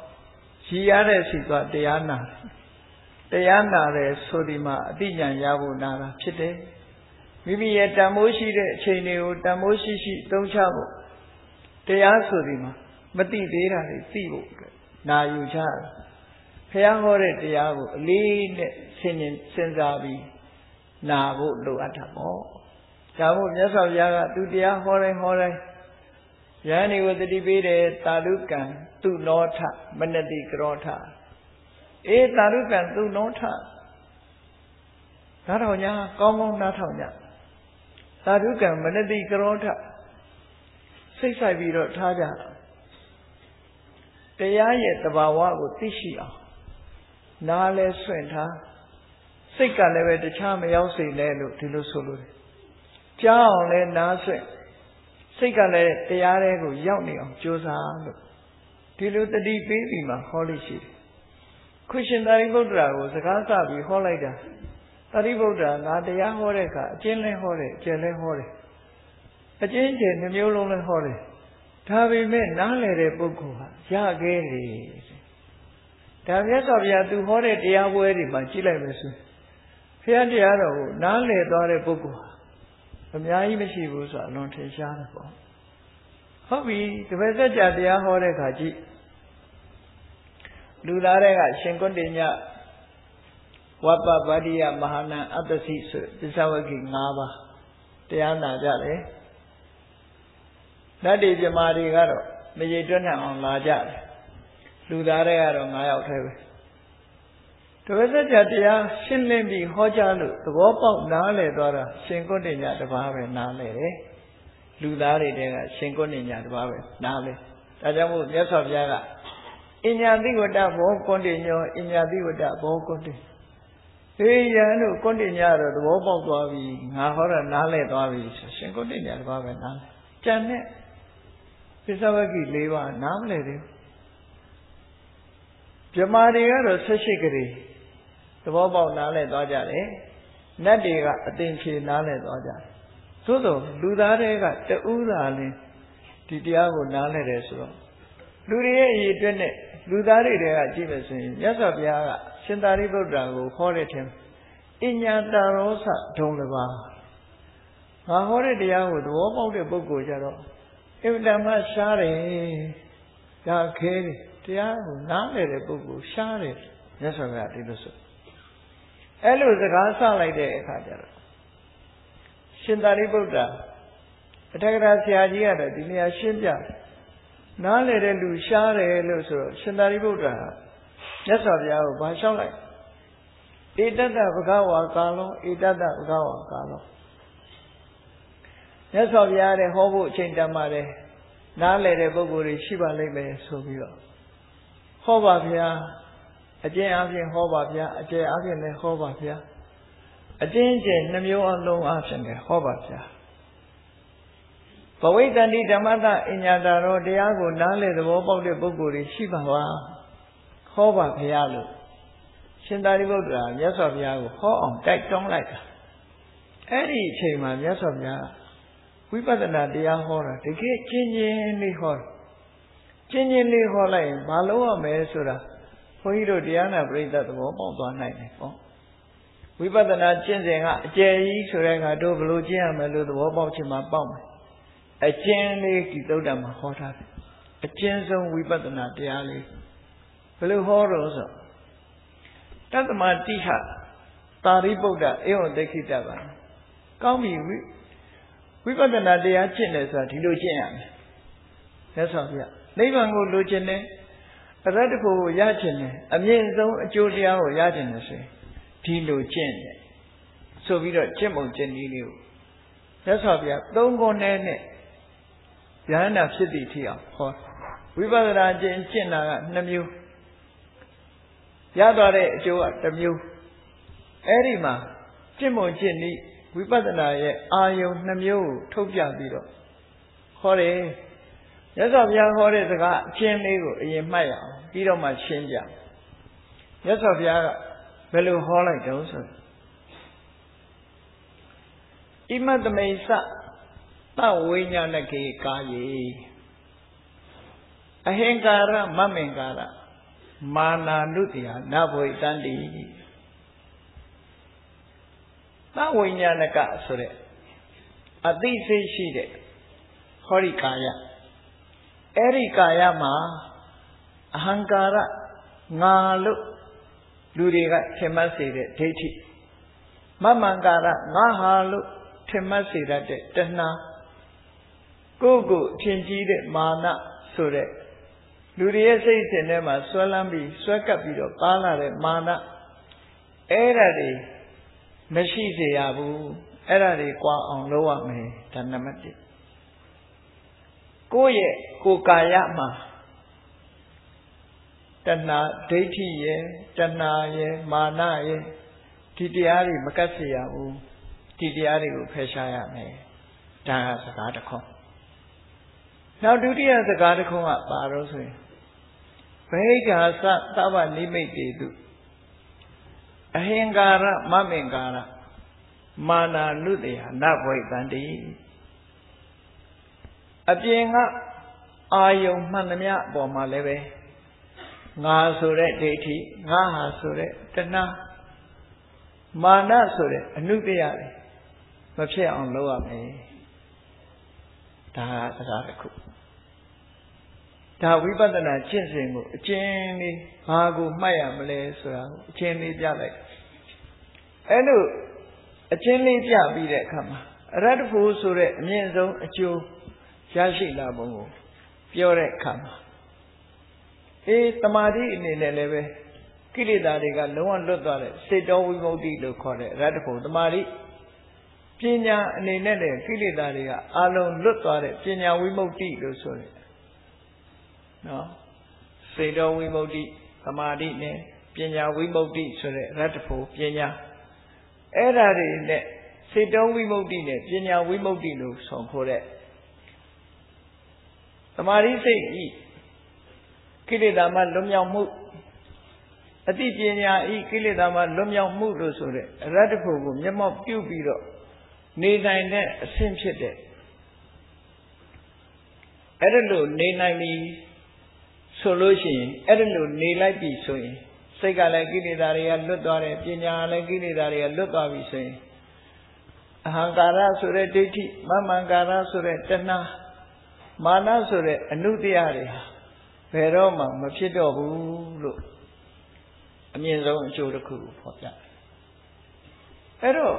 ရည်ရတဲ့စီကတရားနာတရားနာတယ်ဆိုဒီမှာအတိညာရဖို့နာတာဖြစ်တယ်မိမိရဲ့တန်မိုးရှိတဲ့အချိန်တွေကိုတန်မိုးရှိရှိသုံးချဖို့တရားဆိုဒီမှာမသိသေးတာတွေသိဖို့နာယူချတာဘုရားဟောတဲ့တရားကိုအလေးနဲ့ဆင်ញင်စဉ်းစားပြီးနာဖို့လိုအပ်တာပေါ့ဒါမို့မြတ်စွာဘုရားကသူတရားဟောတိုင်းဟောတိုင်းယန္တိကိုတတိပေးတယ်တာလုကံ သူနောထမနတိကရောထအေးတာလုကံသူနောထနားထောင်ညာကောင်းကောင်းနားထောင်ညာတာလုကံမနတိကရောထစိတ်ဆိုင်ပြီးတော့ထားကြတရားရဲ့တဘာဝကိုသိရှိအောင်နားလဲဆွင့်ထားစိတ်ကလည်းပဲတခြားမရောက်စေနဲ့လို့ဒီလိုဆိုလို့ကြားအောင်လဲနားဆွင့်စိတ်ကလည်းတရားတွေကိုရောက်နေအောင်ကြိုးစားလို့ ဒီလိုတတိပေးပြီးမှဟောလို့ရှိတယ်ခုရှင်သာရိပုတ္တရာကိုစကားစပြီးဟောလိုက်တာသာရိပုတ္တရာငါတရားဟောတဲ့အခါအကျဉ်းလဲဟောတယ်အကျယ်လဲဟောတယ်အကျဉ်းကျယ်နှမျိုးလုံးလဲဟောတယ်ဒါပေမဲ့နားလည်တဲ့ပုဂ္ဂိုလ်ဟာရခဲ့တယ်ဒါမြတ်စွာဘုရားသူဟောတဲ့တရားပွဲတွေမှာကြည့်လိုက်မယ်ဆိုဘုရားတရားတော်ကိုနားလည်သွားတဲ့ပုဂ္ဂိုလ်ဟာအများကြီးမရှိဘူးဆိုတာအလွန်ထင်ရှားတယ်ပေါ့ ဟုတ်ပြီတပည့်သက်ကြတရားဟောတဲ့အခါကြည့်လူသားတွေကရှင်ကွဋ္ဌိညဝပ္ပဗဒိယမဟာနံအတ္တစီဆိုပစ္စဝကိ၅ပါးတရားနာကြတယ်နတ်တွေပြမာတွေကတော့မရေတွက်နိုင်အောင်လာကြတယ်လူသားတွေကတော့9ယောက်ထဲပဲတပည့်သက်ကြတရားရှင်းလင်းပြီးဟောကြားလို့သဘောပေါက်နားလည်သွားတာရှင်ကုဋ္ဌိညတပါးပဲနားလည်တယ် လူသားတွေတဲကရှင်ကုဋ္ဌိညတပါးပဲနားလည်ဒါကြောင့်မို့မြတ်စွာဘုရားကအညာတိဝတ္တဘောကုဋ္ဌိညောအညာတိဝတ္တဘောကုဋ္ဌိဟေးယံတို့ကုဋ္ဌိညတော့သဘောပေါက်သွားပြီငါဟောတာနားလည်သွားပြီဆိုရှင်ကုဋ္ဌိညတပါးပဲနားလည်ကြံတဲ့ပစ္စဝကိ၄ပါးနားမလည်သေးဘူးဗြမာတွေကတော့၁၈ကလေးသဘောပေါက်နားလည်သွားကြတယ်နတ်တွေကအသင်ဖြေနားလည်သွားကြတယ် သို့သောလူသားတွေကတူးသာလင်းဒီတရားကိုနားလည်တယ်ဆိုတော့လူတွေရဲ့အရေးအတွက်နဲ့လူသားတွေတွေကကြည့်မယ်ဆိုရင်မြတ်စွာဘုရားကရှင်သာရိပုတ္တရာကိုခေါ်တဲ့ထင်အညာတရောစဒုံလပါငါဟောတဲ့တရားကိုသဘောပေါက်တဲ့ပုဂ္ဂိုလ်ကြတော့အင်တမရှားတယ်ဒါခဲတယ်တရားကိုနားလည်တဲ့ပုဂ္ဂိုလ်ရှားတယ်မြတ်စွာဘုရားဒီလိုဆိုအဲ့လိုစကားဆလိုက်တဲ့အခါကျတော့ ရှင်သာရိပုတ္တရာအထက်ကရာဆရာကြီးကတော့ဒီနေရာရှင်းပြနားလေတဲ့လူရှားတယ်လို့ဆိုတော့ရှင်သာရိပုတ္တရာမြတ်စွာဘုရားကိုဘာလျှောက်လိုက်ဧတတ္တဘဂဝါကာလောဧတတ္တဘဂဝါကာလောမြတ်စွာဘုရားတဲ့ဟောဖို့အချိန်တန်ပါတယ်နားလေတဲ့ပုဂ္ဂိုလ်တွေရှိပါလိမ့်မယ်ဆိုပြီးတော့ဟောပါဗျာအကျဉ်းအပြင်ဟောပါဗျာအကျယ်အပြင်လည်းဟောပါဗျာ အကျဉ်းကျယ်နှမျိုးအလုံးအပြင်လည်းဟောပါဗျာသဝိတ္တန္တိဓမ္မတအညာတာရောတရားကိုနားလေသဘောပေါက်တဲ့ပုဂ္ဂိုလ်တွေရှိပါပါဟောပါဘုရားလို့ရှင်သာရိပုတ္တရာမြတ်စွာဘုရားကိုဟောအောင်တိုက်တွန်းလိုက်တာအဲ့ဒီအချိန်မှာမြတ်စွာဘုရားဝိပဿနာတရားဟောတာတကယ်ချင်းချင်းလေးဟောတာချင်းချင်းလေးဟောလိုက်ရင်မလုပ်ရမယ်ဆိုတာဘုန်းကြီးတို့တရားနာပရိသတ်သဘောပေါက်သွားနိုင်တယ်ပေါ့ ဝိပဿနာကျင့်စဉ်ကအကျယ်ကြီးဆိုတဲ့အခါတို့ဘယ်လိုကျင့်ရမလဲလို့သဘောပေါက်ချင်မှပေါက်မယ်အကျဉ်းလေးဒီသုဒ္ဓမှာဟောထားတယ်အကျဉ်းဆုံးဝိပဿနာတရားလေးဘယ်လိုဟောတော့ဆိုတတ္တမတိဟတာရိပုတ္တအေဝံဒိဋ္ဌိတပါကောင်းပြီဝိပဿနာတရားကျင့်တယ်ဆိုတာဒီလိုကျင့်ရမယ်လက်ဆောင်ပြနိဗ္ဗာန်ကိုလိုချင်တယ်အရတ္တကိုရချင်တယ်အမြင့်ဆုံးအကျိုးတရားကိုရချင်တယ်ဆိုရင် ဒီလိုကျင့်တယ်ဆိုပြီးတော့ကျင့်ပုံကျင့်နည်းလေးကိုလက်ဆောင်ပြသုံးခုနဲ့နဲ့ဉာဏ်နာဖြစ်သည့်ထိအောင်ဟောဝိပဿနာကျင့်ကျင့်တာက2မျိုးရသွားတဲ့အကျိုးက1မျိုးအဲ့ဒီမှာကျင့်ပုံကျင့်နည်းဝိပဿနာရဲ့အာယုံ2မျိုးကိုထုတ်ပြပြီးတော့ဟောတယ်ရသော်ဘုရားဟောတဲ့စကားအချင်းလေးကိုအရင်မှတ်ရအောင်ပြီးတော့မှရှင်းပြရသော်ဘုရားကဘ ယ်လိုဟောလိုက်တုံးဆိုဣမတမိစသဝိညာဏကေကာယေအဟင်္ကာရမမင်္ကာရမာနာနုတ္တိယနဘဝိတန္တိသဝိညာဏကဆိုတဲ့အသိစိတ်ရှိတဲ့ဟောဒီကာယအဲ့ဒီကာယမှာအဟံကာရငါလို့ လူတွေကထင်မှတ်စေတဲ့ဒိဋ္ဌိမမင်္ကာရငါဟာလို့ထင်မှတ်စေတတ်တဲ့တဏှာကိုယ့်ကိုအထင်ကြီးတဲ့မာနဆိုတဲ့လူတွေရဲ့စိတ်စဉ်ထဲမှာဆွဲလန်းပြီးဆွဲကပ်ပြီးတော့ပါလာတဲ့မာနအဲ့ဒါတွေမရှိစေရဘူးအဲ့ဒါတွေကြွားအောင်လုပ်ရမယ်ဒါနံပါတ်1ကိုယ့်ရဲ့ကိုယ်ကာယမှာ တဏှာဒိဋ္ဌိရဲ့တဏှာရဲ့မာနရဲ့ဒီတရားတွေမကတ်စေရဘူးဒီတရားတွေကိုဖယ်ရှားရမယ်ဒါကစကားတစ်ခုနောက်ဒုတိယစကားတစ်ခုကပါတော့ဆိုရင်ဘိက္ခာသသဗ္ဗနိမိတ်တေတုအဟင်္ကာရမမင်္ကာရမာနာနုတယနဘဝိတန္တိအပြင်ကအာယုံမှန်သမျှအပေါ်မှာလည်းပဲ ငါဆိုတဲ့ဒိဋ္ဌိငါဟာဆိုတဲ့တဏှာမာနဆိုတဲ့အနုတ္တရတွေမဖြစ်အောင်လုပ်ရမယ်ဒါကစကားတစ်ခုဒါဝိပဿနာကျင့်စဉ်ကိုအကျဉ်းလေးဘာကိုမှတ်ရမလဲဆိုတာကိုအကျဉ်းလေးပြလိုက်အဲ့လိုအကျဉ်းလေးပြပြီးတဲ့အခါမှာအရတ္တဖို့ဆိုတဲ့အမြင့်ဆုံးအကျိုးရရှိလာပုံကိုပြောတဲ့အခါမှာ အေးတမာတိအနေနဲ့လည်းပဲကိလေသာတွေကလုံးဝလွတ်သွားတဲ့စေတောဝိမု ക്തി လို့ခေါ်တဲ့အရတ္တဖို့တမာတိပညာအနေနဲ့လည်းကိလေသာတွေကအာလုံးလွတ်သွားတဲ့ပညာဝိမု ക്തി လို့ဆိုတယ်နော်စေတောဝိမု ക്തി သမာဓိနဲ့ပညာဝိမု ക്തി ဆိုတဲ့ရတ္တဖို့ပညာအဲ့ဓာတွေနဲ့စေတောဝိမု ക്തി နဲ့ပညာဝိမု ക്തി လို့ဆိုဖို့တဲ့သမာဓိစိတ်ဤ ကိလေသာမှလွတ်မြောက်မှုအတိပညာဤကိလေသာမှလွတ်မြောက်မှုလို့ဆိုတဲ့အရတ္တဖို့ကိုမျက်မှောက်ပြုပြီးတော့နေနိုင်တဲ့အဆင့်ဖြစ်တဲ့အဲ့ဒါလို့နေနိုင်ပြီဆိုလို့ရှိရင်အဲ့ဒါလို့နေလိုက်ပြီဆိုရင်စိတ်ကလည်းကိလေသာတွေကလွတ်သွားတယ်ပညာလည်းကိလေသာတွေကလွတ်သွားပြီဆိုရင်အဟံကာရဆိုတဲ့ဒိဋ္ဌိမမံကာရဆိုတဲ့တဏှာမာနဆိုတဲ့အနုတရားတွေဟာ ဘယ်တော့မှမဖြစ်တော့ဘူးလို့အမြင့်ဆုံးအကျိုးတစ်ခုကိုဖော်ပြအဲ့တော့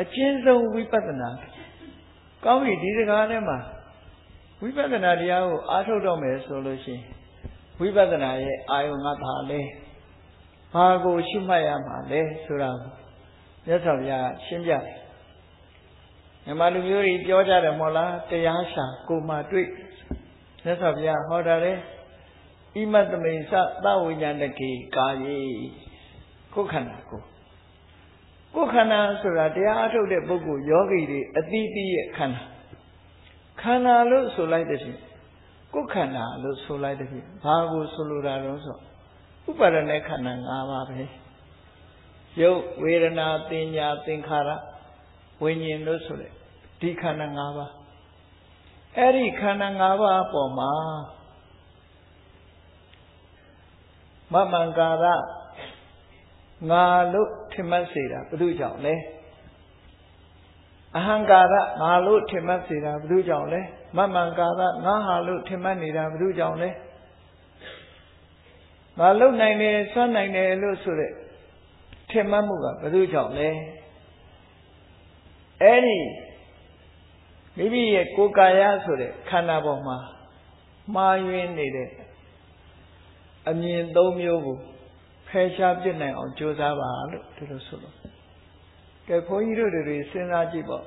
အကျဉ်းဆုံးဝိပဿနာကောင်းပြီဒီစကားထဲမှာဝိပဿနာတရားကိုအားထုတ်တော့မယ်ဆိုလို့ရှိရင်ဝိပဿနာရဲ့အာယုံကဘာလဲဘာကိုရှုမှတ်ရမှာလဲဆိုတာကိုမြတ်စွာဘုရားရှင်းပြတယ်မြန်မာလူမျိုးတွေပြောကြတယ်မို့လားတရားရှာကိုမှတွေ့မြတ်စွာဘုရားဟောတာလေ ဣမတမိသသဝိညာဏကေကာယေကိုယ်ခန္ဓာကိုကိုယ်ခန္ဓာဆိုတာတရားအထုတ်တဲ့ပုဂ္ဂိုလ်ယောဂီတွေအတိအတိရဲ့ခန္ဓာခန္ဓာလို့ဆိုလိုက်တဲ့ဖြင့်ကိုယ်ခန္ဓာလို့ဆိုလိုက်တဲ့ဖြင့်ဘာကိုဆိုလိုတာတော့ဆိုဥပါဒณะခန္ဓာ၅ပါးပဲရုပ်ဝေဒနာသင်ညာသင်္ခါရဝိညာဉ်လို့ဆိုတဲ့ဒီခန္ဓာ၅ပါးအဲ့ဒီခန္ဓာ၅ပါးပေါ်မှာ မမံကာရငါလို့ထင်မှတ်စေတာဘု து ကြောင့်လဲအဟံကာရငါလို့ထင်မှတ်စေတာဘု து ကြောင့်လဲမမံကာရငါဟာလို့ထင်မှတ်နေတာဘု து ကြောင့်လဲငါလုံနိုင်တယ်စွမ်းနိုင်တယ်လို့ဆိုတဲ့ထင်မှတ်မှုကဘု து ကြောင့်လဲအဲ့ဒီမိမိရဲ့ကိုယ်ကာယဆိုတဲ့ခန္ဓာပေါ်မှာမှားယွင်းနေတဲ့ အမြင်သုံးမျိုးကိုဖယ်ရှားပြစ်နိုင်အောင်ကြိုးစားပါလို့ဒီလိုဆိုလို့ကဲဘုန်းကြီးတို့တွေစဉ်းစားကြည့်ပေါ့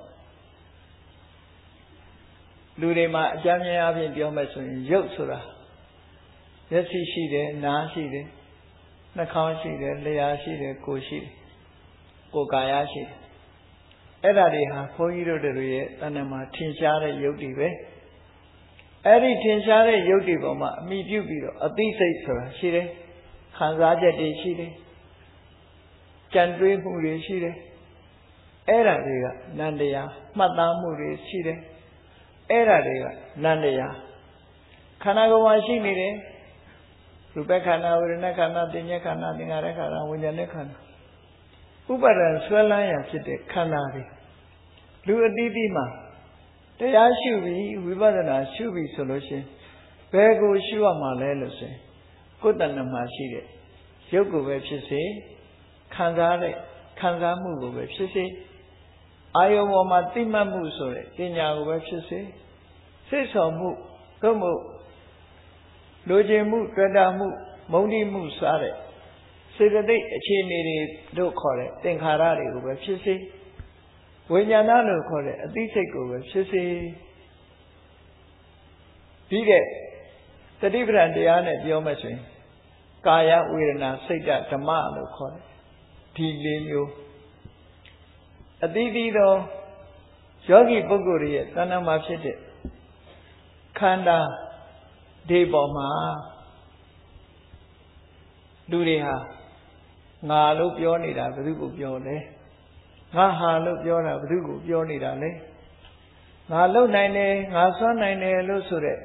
လူတွေမှာအကြမ်းများအဖြစ်ပြောမယ်ဆိုရင်ရုပ်ဆိုတာမျက်စိရှိတယ်နားရှိတယ်နှာခေါင်းရှိတယ်လျှာရှိတယ်ကိုယ်ရှိတယ်ကိုယ်ကာယရှိတယ်အဲ့ဒါတွေဟာဘုန်းကြီးတို့တွေရဲ့တဏ္ဍာမှာထင်ရှားတဲ့ယုတ်တွေပဲ အဲ့ဒီထင်ရှားတဲ့ယုတ်တွေပေါ်မှာအမိပြုပြီးတော့အသိစိတ်ဆိုတာရှိတယ်ခံစားချက်တွေရှိတယ်ကြံတွေးမှုတွေရှိတယ်အဲ့ဒါတွေကနန္တရားမှတ်သားမှုတွေရှိတယ်အဲ့ဒါတွေကနန္တရားခန္ဓာကိုယ်မှာရှိနေတယ်ရူပခန္ဓာဝေဒနာခန္ဓာသင်္ညခန္ဓာသင်္ခါရခန္ဓာဝိညာဉ်ခန္ဓာဥပါဒံဆွဲလန်းရဖြစ်တဲ့ခန္ဓာတွေလူအသီးသီးမှာ တရားရှုပြီးဝိပဿနာရှုပြီးဆိုလို့ရှိရင်ဘယ်ကိုရှုရမှာလဲလို့ဆိုရင်ကိုယ်တဏ္ဍမှာရှိတဲ့ရုပ်ကိုပဲဖြစ်စေခံစားတဲ့ခံစားမှုကိုပဲဖြစ်စေအာယုံပေါ်မှာသိမှတ်မှုဆိုတဲ့ပညာကိုပဲဖြစ်စေစိတ်ဆော်မှုသို့မဟုတ်လိုချင်မှုတွေ့တာမှုမုန်းတိမှုစတဲ့စေတသိက်အခြေအနေတွေတို့ခေါ်တဲ့သင်္ခါရတွေကိုပဲဖြစ်စေ ဝိညာဏလို့ခေါ်တဲ့အသိစိတ်ကိုပဲဖြစ်စေပြီးတဲ့တတိပဒံတရားနဲ့ပြောမှဆိုရင်ကာယဝေဒနာစိတ်ဓမ္မလို့ခေါ်တယ်ဒီလေးမျိုးအတိအသီးသောယောဂီပုဂ္ဂိုလ်ရဲ့တဏ္ဍမှာဖြစ်တဲ့ခန္ဓာဒီပေါ်မှာလူတွေဟာငါလို့ပြောနေတာဘယ်သူကိုပြောလဲ ငါဟာလို့ပြောတာဘယ်သူကိုပြောနေတာလဲငါလုံနိုင်တယ်ငါစွမ်းနိုင်တယ်လို့ဆိုတဲ့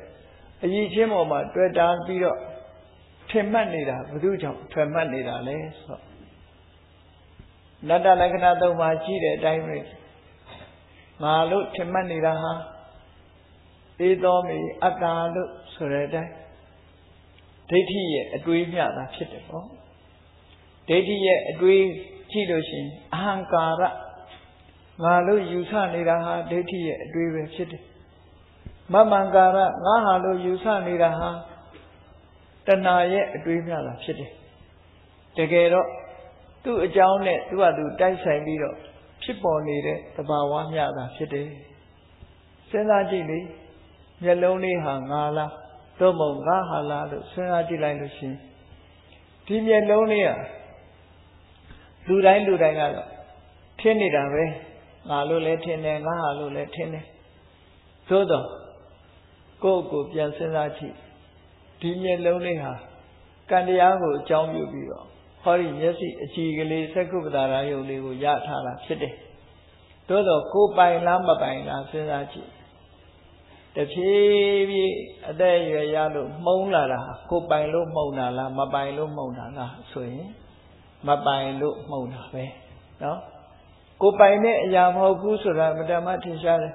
အကြီးချင်းပေါ်မှာတွေ့တာပြီးတော့ထင်မှတ်နေတာဘယ်သူကြောင့်ထွယ်မှတ်နေတာလဲဆိုနတ္တလက္ခဏာသုံးပါးရှိတဲ့အတိုင်းပဲငါလို့ထင်မှတ်နေတာဟာဧသောမီအတ္တလို့ဆိုတဲ့အတိုင်းဒိဋ္ဌိရဲ့အတွေးမျှတာဖြစ်တယ်ပေါ့ဒိဋ္ဌိရဲ့အတွေး ကြည့်လို့ရှိရင်အဟံကာရငါလို့ယူဆနေတာဟာဒိဋ္ဌိရဲ့အတွေးပဲဖြစ်တယ်မမံကာရငါဟာလို့ယူဆနေတာဟာတဏှာရဲ့အတွေးများတာဖြစ်တယ်တကယ်တော့သူ့အကြောင်းနဲ့သူ့ဟာသူတိုက်ဆိုင်ပြီးတော့ဖြစ်ပေါ်နေတဲ့သဘာဝမျှတာဖြစ်တယ်စဉ်းစားကြည့်လေမျက်လုံးလေးဟာငါလားသို့မဟုတ်ငါဟာလားလို့စဉ်းစားကြည့်လိုက်လို့ရှိရင်ဒီမျက်လုံးလေးဟာ လူတိုင်းလူတိုင်းကတော့ထင်နေတာပဲငါလို့လည်းထင်တယ်ငါဟာလို့လည်းထင်တယ်သို့တော့ကိုယ့်ကိုပြန်စဉ်းစားကြည့်ဒီမျက်လုံးလေးဟာကံတရားကိုအကြောင်းပြုပြီးတော့ဟောဒီမျက်စိအကြည်ကလေးသက္ကုပ္ပတာရာယုံလေးကိုရထားတာဖြစ်တယ်သို့တော့ကိုယ်ပိုင်လားမပိုင်လားစဉ်းစားကြည့်တဖြည်းဖြည်းအသက်အရွယ်ရလို့မှုံးလာတာကိုယ်ပိုင်လို့မှုံးတာလားမပိုင်လို့မှုံးတာလားဆိုရင် မပိုင်လို့မှုံတာပဲနော်ကိုပိုင်တဲ့အရာမဟုတ်ဘူးဆိုတာမတမထင်ရှားတယ်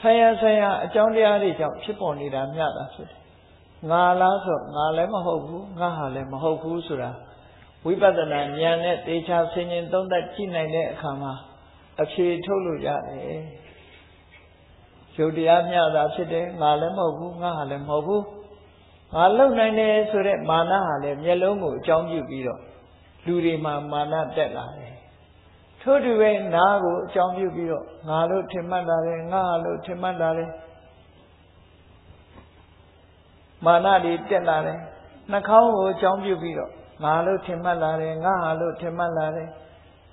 ဆရာဆရာအကြောင်းတရားတွေကြောင့်ဖြစ်ပေါ်နေတာမျှတာဖြစ်တယ်ငါလားဆိုငါလည်းမဟုတ်ဘူးငါဟာလည်းမဟုတ်ဘူးဆိုတာဝိပဿနာဉာဏ်နဲ့တေချာဆင်ញင်သုံးသပ်ကြည့်နိုင်တဲ့အခါမှာအဖြေထုတ်လို့ရတယ်ယုတ်တရားမျှတာဖြစ်တယ်ငါလည်းမဟုတ်ဘူးငါဟာလည်းမဟုတ်ဘူးငါလုံနိုင်တယ်ဆိုတဲ့မာနဟာလည်းမျက်လုံးကိုအကြောင်းပြုပြီးတော့ လူတွေမှာမာနတက်လာတယ်ထို့တူပဲနားကိုအကြောင်းပြုပြီးတော့ငါလို့ထင်မှတ်လာတယ်ငါလို့ထင်မှတ်လာတယ်မာနတွေတက်လာတယ်နှာခေါင်းကိုအကြောင်းပြုပြီးတော့ငါလို့ထင်မှတ်လာတယ်ငါဟာလို့ထင်မှတ်လာတယ်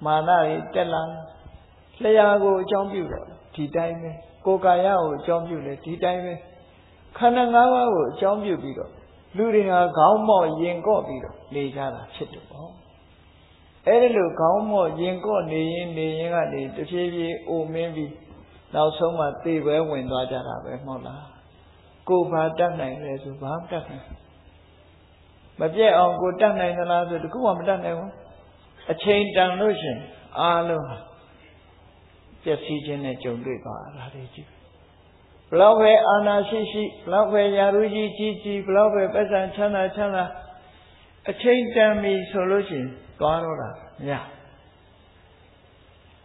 မာနတွေတက်လာတယ်လျှာကိုအကြောင်းပြုတော့ဒီတိုင်းပဲကိုယ်ကာယကိုအကြောင်းပြုလဲဒီတိုင်းပဲခန္ဓာ၅ပါးကိုအကြောင်းပြုပြီးတော့လူတွေဟာခေါင်းမော့ရင်ကော့ပြီးတော့နေကြတာဖြစ်တယ်ပေါ့ အဲ့ဒီလိုခေါင်းမော့ရင်ကော့နေရင်နေရင်ကနေတဖြည်းဖြည်းအိုမင်းပြီးနောက်ဆုံးမှသေပွဲဝင်သွားကြတာပဲမဟုတ်လားကိုဘာတတ်နိုင်လဲဆိုဘာတတ်နိုင်မပြည့်အောင်ကိုတတ်နိုင်သလားဆိုတခုမှမတတ်နိုင်ဘူးအချိန်တန်လို့ရှင်အားလုံးပျက်စီးခြင်းနဲ့ကြုံတွေ့သွားတာတွေကြည့်ဘလောက်ပဲအာနာရှိရှိဘလောက်ပဲယာရုကြီးကြီးကြီးဘလောက်ပဲပတ်စံချမ်းသာချမ်းသာအချိန်တန်ပြီဆိုလို့ရှိရင် သွားတော့တာမရ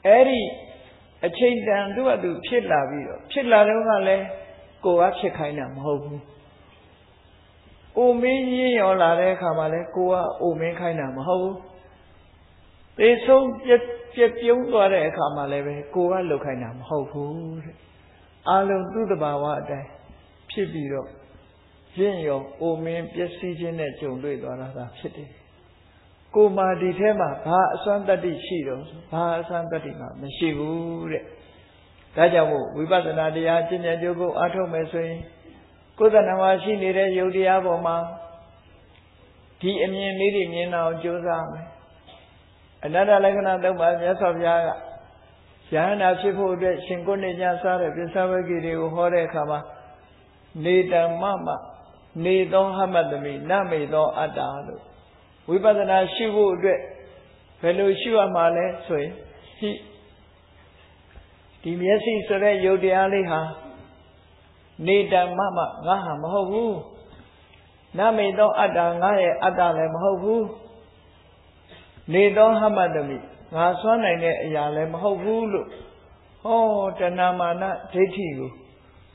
အဲ့ဒီအချိန်တန်သူ့အတူဖြစ်လာပြီးတော့ဖြစ်လာတော့ကလည်းကိုကဖြစ်ခိုင်းတာမဟုတ်ဘူး။အိုမင်းရင်းရောလာတဲ့အခါမှာလဲကိုကအိုမင်းခိုင်းတာမဟုတ်ဘူး။သေဆုံးပြပြပြုံးသွားတဲ့အခါမှာလည်းပဲကိုကလှုပ်ခိုင်းတာမဟုတ်ဘူးတဲ့။အလုံးသူ့တဘာဝအတိုင်းဖြစ်ပြီးတော့ရင့်ရောအိုမင်းပျက်စီးခြင်းနဲ့ကြုံတွေ့သွားတာသာဖြစ်တယ်။ ကိုမာဒီထဲမှာဘာအစွမ်းတတ္တိရှိတော့ဘာအစွမ်းတတ္တိမှမရှိဘူးတဲ့။ဒါကြောင့်မို့ဝိပဿနာတရားကျင့်ကြံကြိုးကိုအားထုတ်မယ်ဆိုရင်ကိုယ်တဏ္ဍမှာရှိနေတဲ့ယုတ်တရားပေါ်မှာဒီအမြင်လေးတွေမြင်အောင်ကြိုးစားမယ်အနတ္တလက္ခဏာသုံးပါးမြတ်စွာဘုရားကယဟန္တာဖြစ်ဖို့အတွက်ရှင်ကိုနေညာစားတဲ့ပစ္စဝဂီတွေကိုဟောတဲ့အခါမှာနေတမ္မမနေသောဟမတမိနမေသောအတ္တလို့ ဝိပဿနာရှုဖို့အတွက်ဘယ်လိုရှုရမှာလဲဆိုရင်ဟိဒီမျက်စိဆိုတဲ့ယုတ်တရားလေးဟာနေတမ္မမငါဟာမဟုတ်ဘူးနမေသောအတ္တငါရဲ့အတ္တလည်းမဟုတ်ဘူးနေသောဟမတမိငါစွမ်းနိုင်တဲ့အရာလည်းမဟုတ်ဘူးလို့ဟောတဏမာနဒိဋ္ဌိကို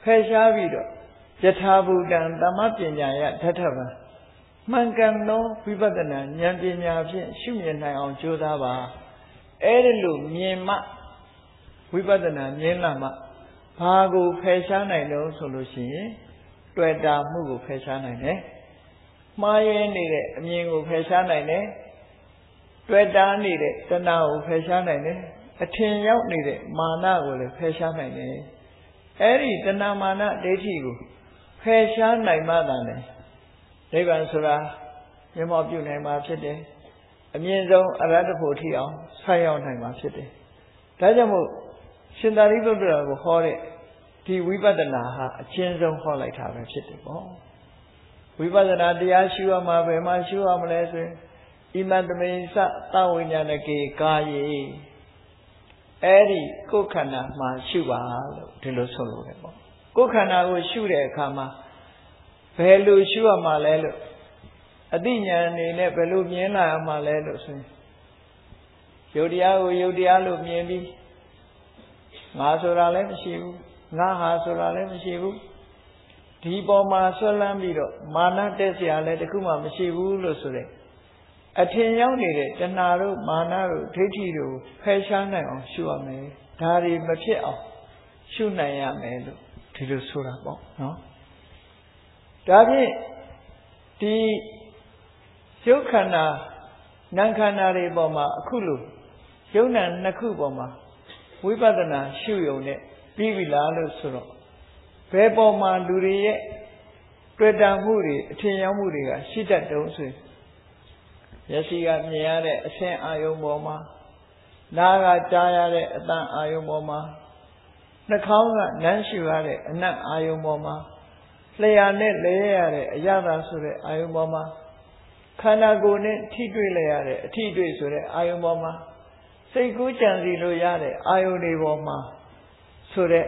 ဖယ်ရှားပြီးတော့ယထာဘူတံသမပညာယဓထဗံ မှန်ကန်သောဝိပဿနာဉာဏ်ပညာဖြင့်ရှုမြင်နိုင်အောင်ကြိုးစားပါအဲ့ဒီလိုမြင်မှဝိပဿနာမြင်လာမှဘာကိုဖယ်ရှားနိုင်လို့ဆိုလို့ရှိရင်တွေ့တာမှုကိုဖယ်ရှားနိုင်တယ်မှားယွင်းနေတဲ့အမြင်ကိုဖယ်ရှားနိုင်တယ်တွေ့တာနေတဲ့တဏှာကိုဖယ်ရှားနိုင်တယ်အထင်ရောက်နေတဲ့မာနကိုလည်းဖယ်ရှားနိုင်တယ်အဲ့ဒီတဏှာမာနဒိဋ္ဌိကိုဖယ်ရှားနိုင်မှသာလေ နိဗ္ဗာန်ဆိုတာမျက်မှောက်ပြုနိုင်မှာဖြစ်တယ်အမြင့်ဆုံးအရဟတဖို့ထိအောင်ဆက်ရောက်နိုင်မှာဖြစ်တယ်ဒါကြောင့်မို့ရှင်သာရိပုတ္တရာကိုဟောတဲ့ဒီဝိပဿနာဟာအချင်းဆုံးဟောလိုက်တာပဲဖြစ်တယ်ပေါ့ဝိပဿနာတရားရှုရမှာဘယ်မှာရှုရမလဲဆိုရင်ဣမတမိသသဝိညာဏကေကာယေအဲ့ဒီကိုယ်ခန္ဓာမှာရှုပါလို့ဒီလိုဆိုလို့တယ်ပေါ့ကိုယ်ခန္ဓာကိုရှုတဲ့အခါမှာ ဘယ်လိုရှုရမှာလဲလို့အတိညာအနေနဲ့ဘယ်လိုမြင်လာရမှာလဲလို့ဆိုရင်ယုတ်တရားကိုယုတ်တရားလို့မြင်ပြီးငါဆိုတာလည်းမရှိဘူးငါဟာဆိုတာလည်းမရှိဘူးဒီပေါ်မှာဆွလန်းပြီးတော့မာနတက်เสียလည်းတခုမှမရှိဘူးလို့ဆိုတဲ့အထင်ရောက်နေတဲ့တဏှာတို့မာနတို့ဒိဋ္ဌိတို့ဖယ်ရှားနိုင်အောင်ရှုရမယ်ဒါတွေမဖြစ်အောင်ရှုနိုင်ရမယ်လို့ဒီလိုဆိုတာပေါ့နော် ဒါဖြင့်ဒီရုပ်ခန္ဓာနာမ်ခန္ဓာတွေပေါ်မှာအခုလိုယုံနာနှစ်ခုပေါ်မှာဝိပဿနာရှုယုံနဲ့ပြီးပြီလားလို့ဆိုတော့ဘယ်ပေါ်မှာလူတွေရဲ့တွေ့တာမှုတွေအထင်ရောက်မှုတွေကရှိတတ်တုံးဆိုရင်မျက်စိကမြင်ရတဲ့အဆင်းအာယုံပေါ်မှာနားကကြားရတဲ့အတန်အာယုံပေါ်မှာနှာခေါင်းကနမ်းရှူရတဲ့အနတ်အာယုံပေါ်မှာ လျှာနဲ့လဲရတဲ့အရသာဆိုတဲ့အာယုံပေါ်မှာခန္ဓာကိုယ်နဲ့ထိတွေ့လဲရတဲ့အထိတွေ့ဆိုတဲ့အာယုံပေါ်မှာစိတ်ကူးကြံစီလို့ရတဲ့အာယုန်တွေပေါ်မှာဆိုတဲ့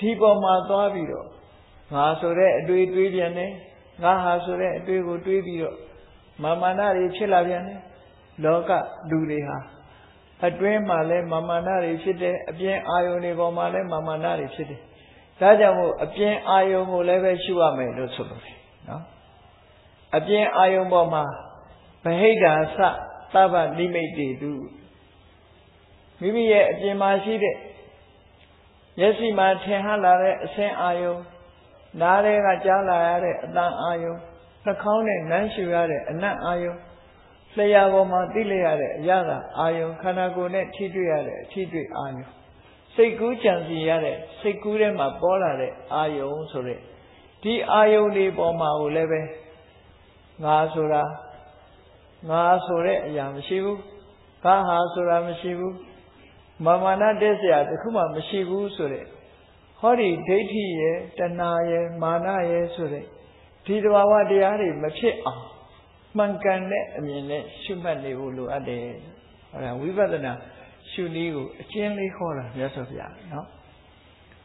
ဒီပေါ်မှာသွားပြီးတော့ငါဆိုတဲ့အတွေ့တွေးပြန်တယ်ငါဟာဆိုတဲ့အတွေ့ကိုတွေးပြီးတော့မာမာနတွေဖြစ်လာပြန်တယ်လောကလူတွေဟာအတွင်းမှာလည်းမာမာနတွေဖြစ်တယ်အပြင်အာယုန်တွေပေါ်မှာလည်းမာမာနတွေဖြစ်တယ် ဒါကြောင့်မို့အပြင်အာယုန်ကိုလည်းပဲရှုရမယ်လို့ဆိုလို့တယ်နော်အပြင်အာယုန်ပေါ်မှာဗဟိတံသသဗ္ဗနိမိတ်တေတုမိမိရဲ့အပြင်မှာရှိတဲ့မျက်စိမှာထင်ဟလာတဲ့အဆင်းအာယုံနားထဲကကြားလာရတဲ့အတန်အာယုံနှာခေါင်းနဲ့နမ်းရှူရတဲ့အနတ်အာယုံလျှာပေါ်မှာသိလျရတဲ့အရာသာအာယုံခန္ဓာကိုယ်နဲ့ထိတွေ့ရတဲ့အထိတွေ့အာယုံ စိတ်ကူးကြံစီရတဲ့စိတ်ကူးထဲမှာပေါ်လာတဲ့အာယုံဆိုတဲ့ဒီအာယုံတွေပေါ်မှာကိုလည်းပဲငါဆိုတာငါဆိုတဲ့အရာမရှိဘူးငါဟာဆိုတာမရှိဘူးမာမနာတက်စရာတခုမှမရှိဘူးဆိုတဲ့ဟောဒီဒိဋ္ဌိရဲ့တဏှာရဲ့မာနရဲ့ဆိုတဲ့ဒီတဘာဝတရားတွေမဖြစ်အောင်မှန်ကန်တဲ့အမြင်နဲ့ရှုမှတ်နေဖို့လိုအပ်တယ်။ဟုတ်လားဝိပဿနာ ရှုနည်းကိုအကျဉ်းလေးခေါ်တာမြတ်စွာဘုရားနော်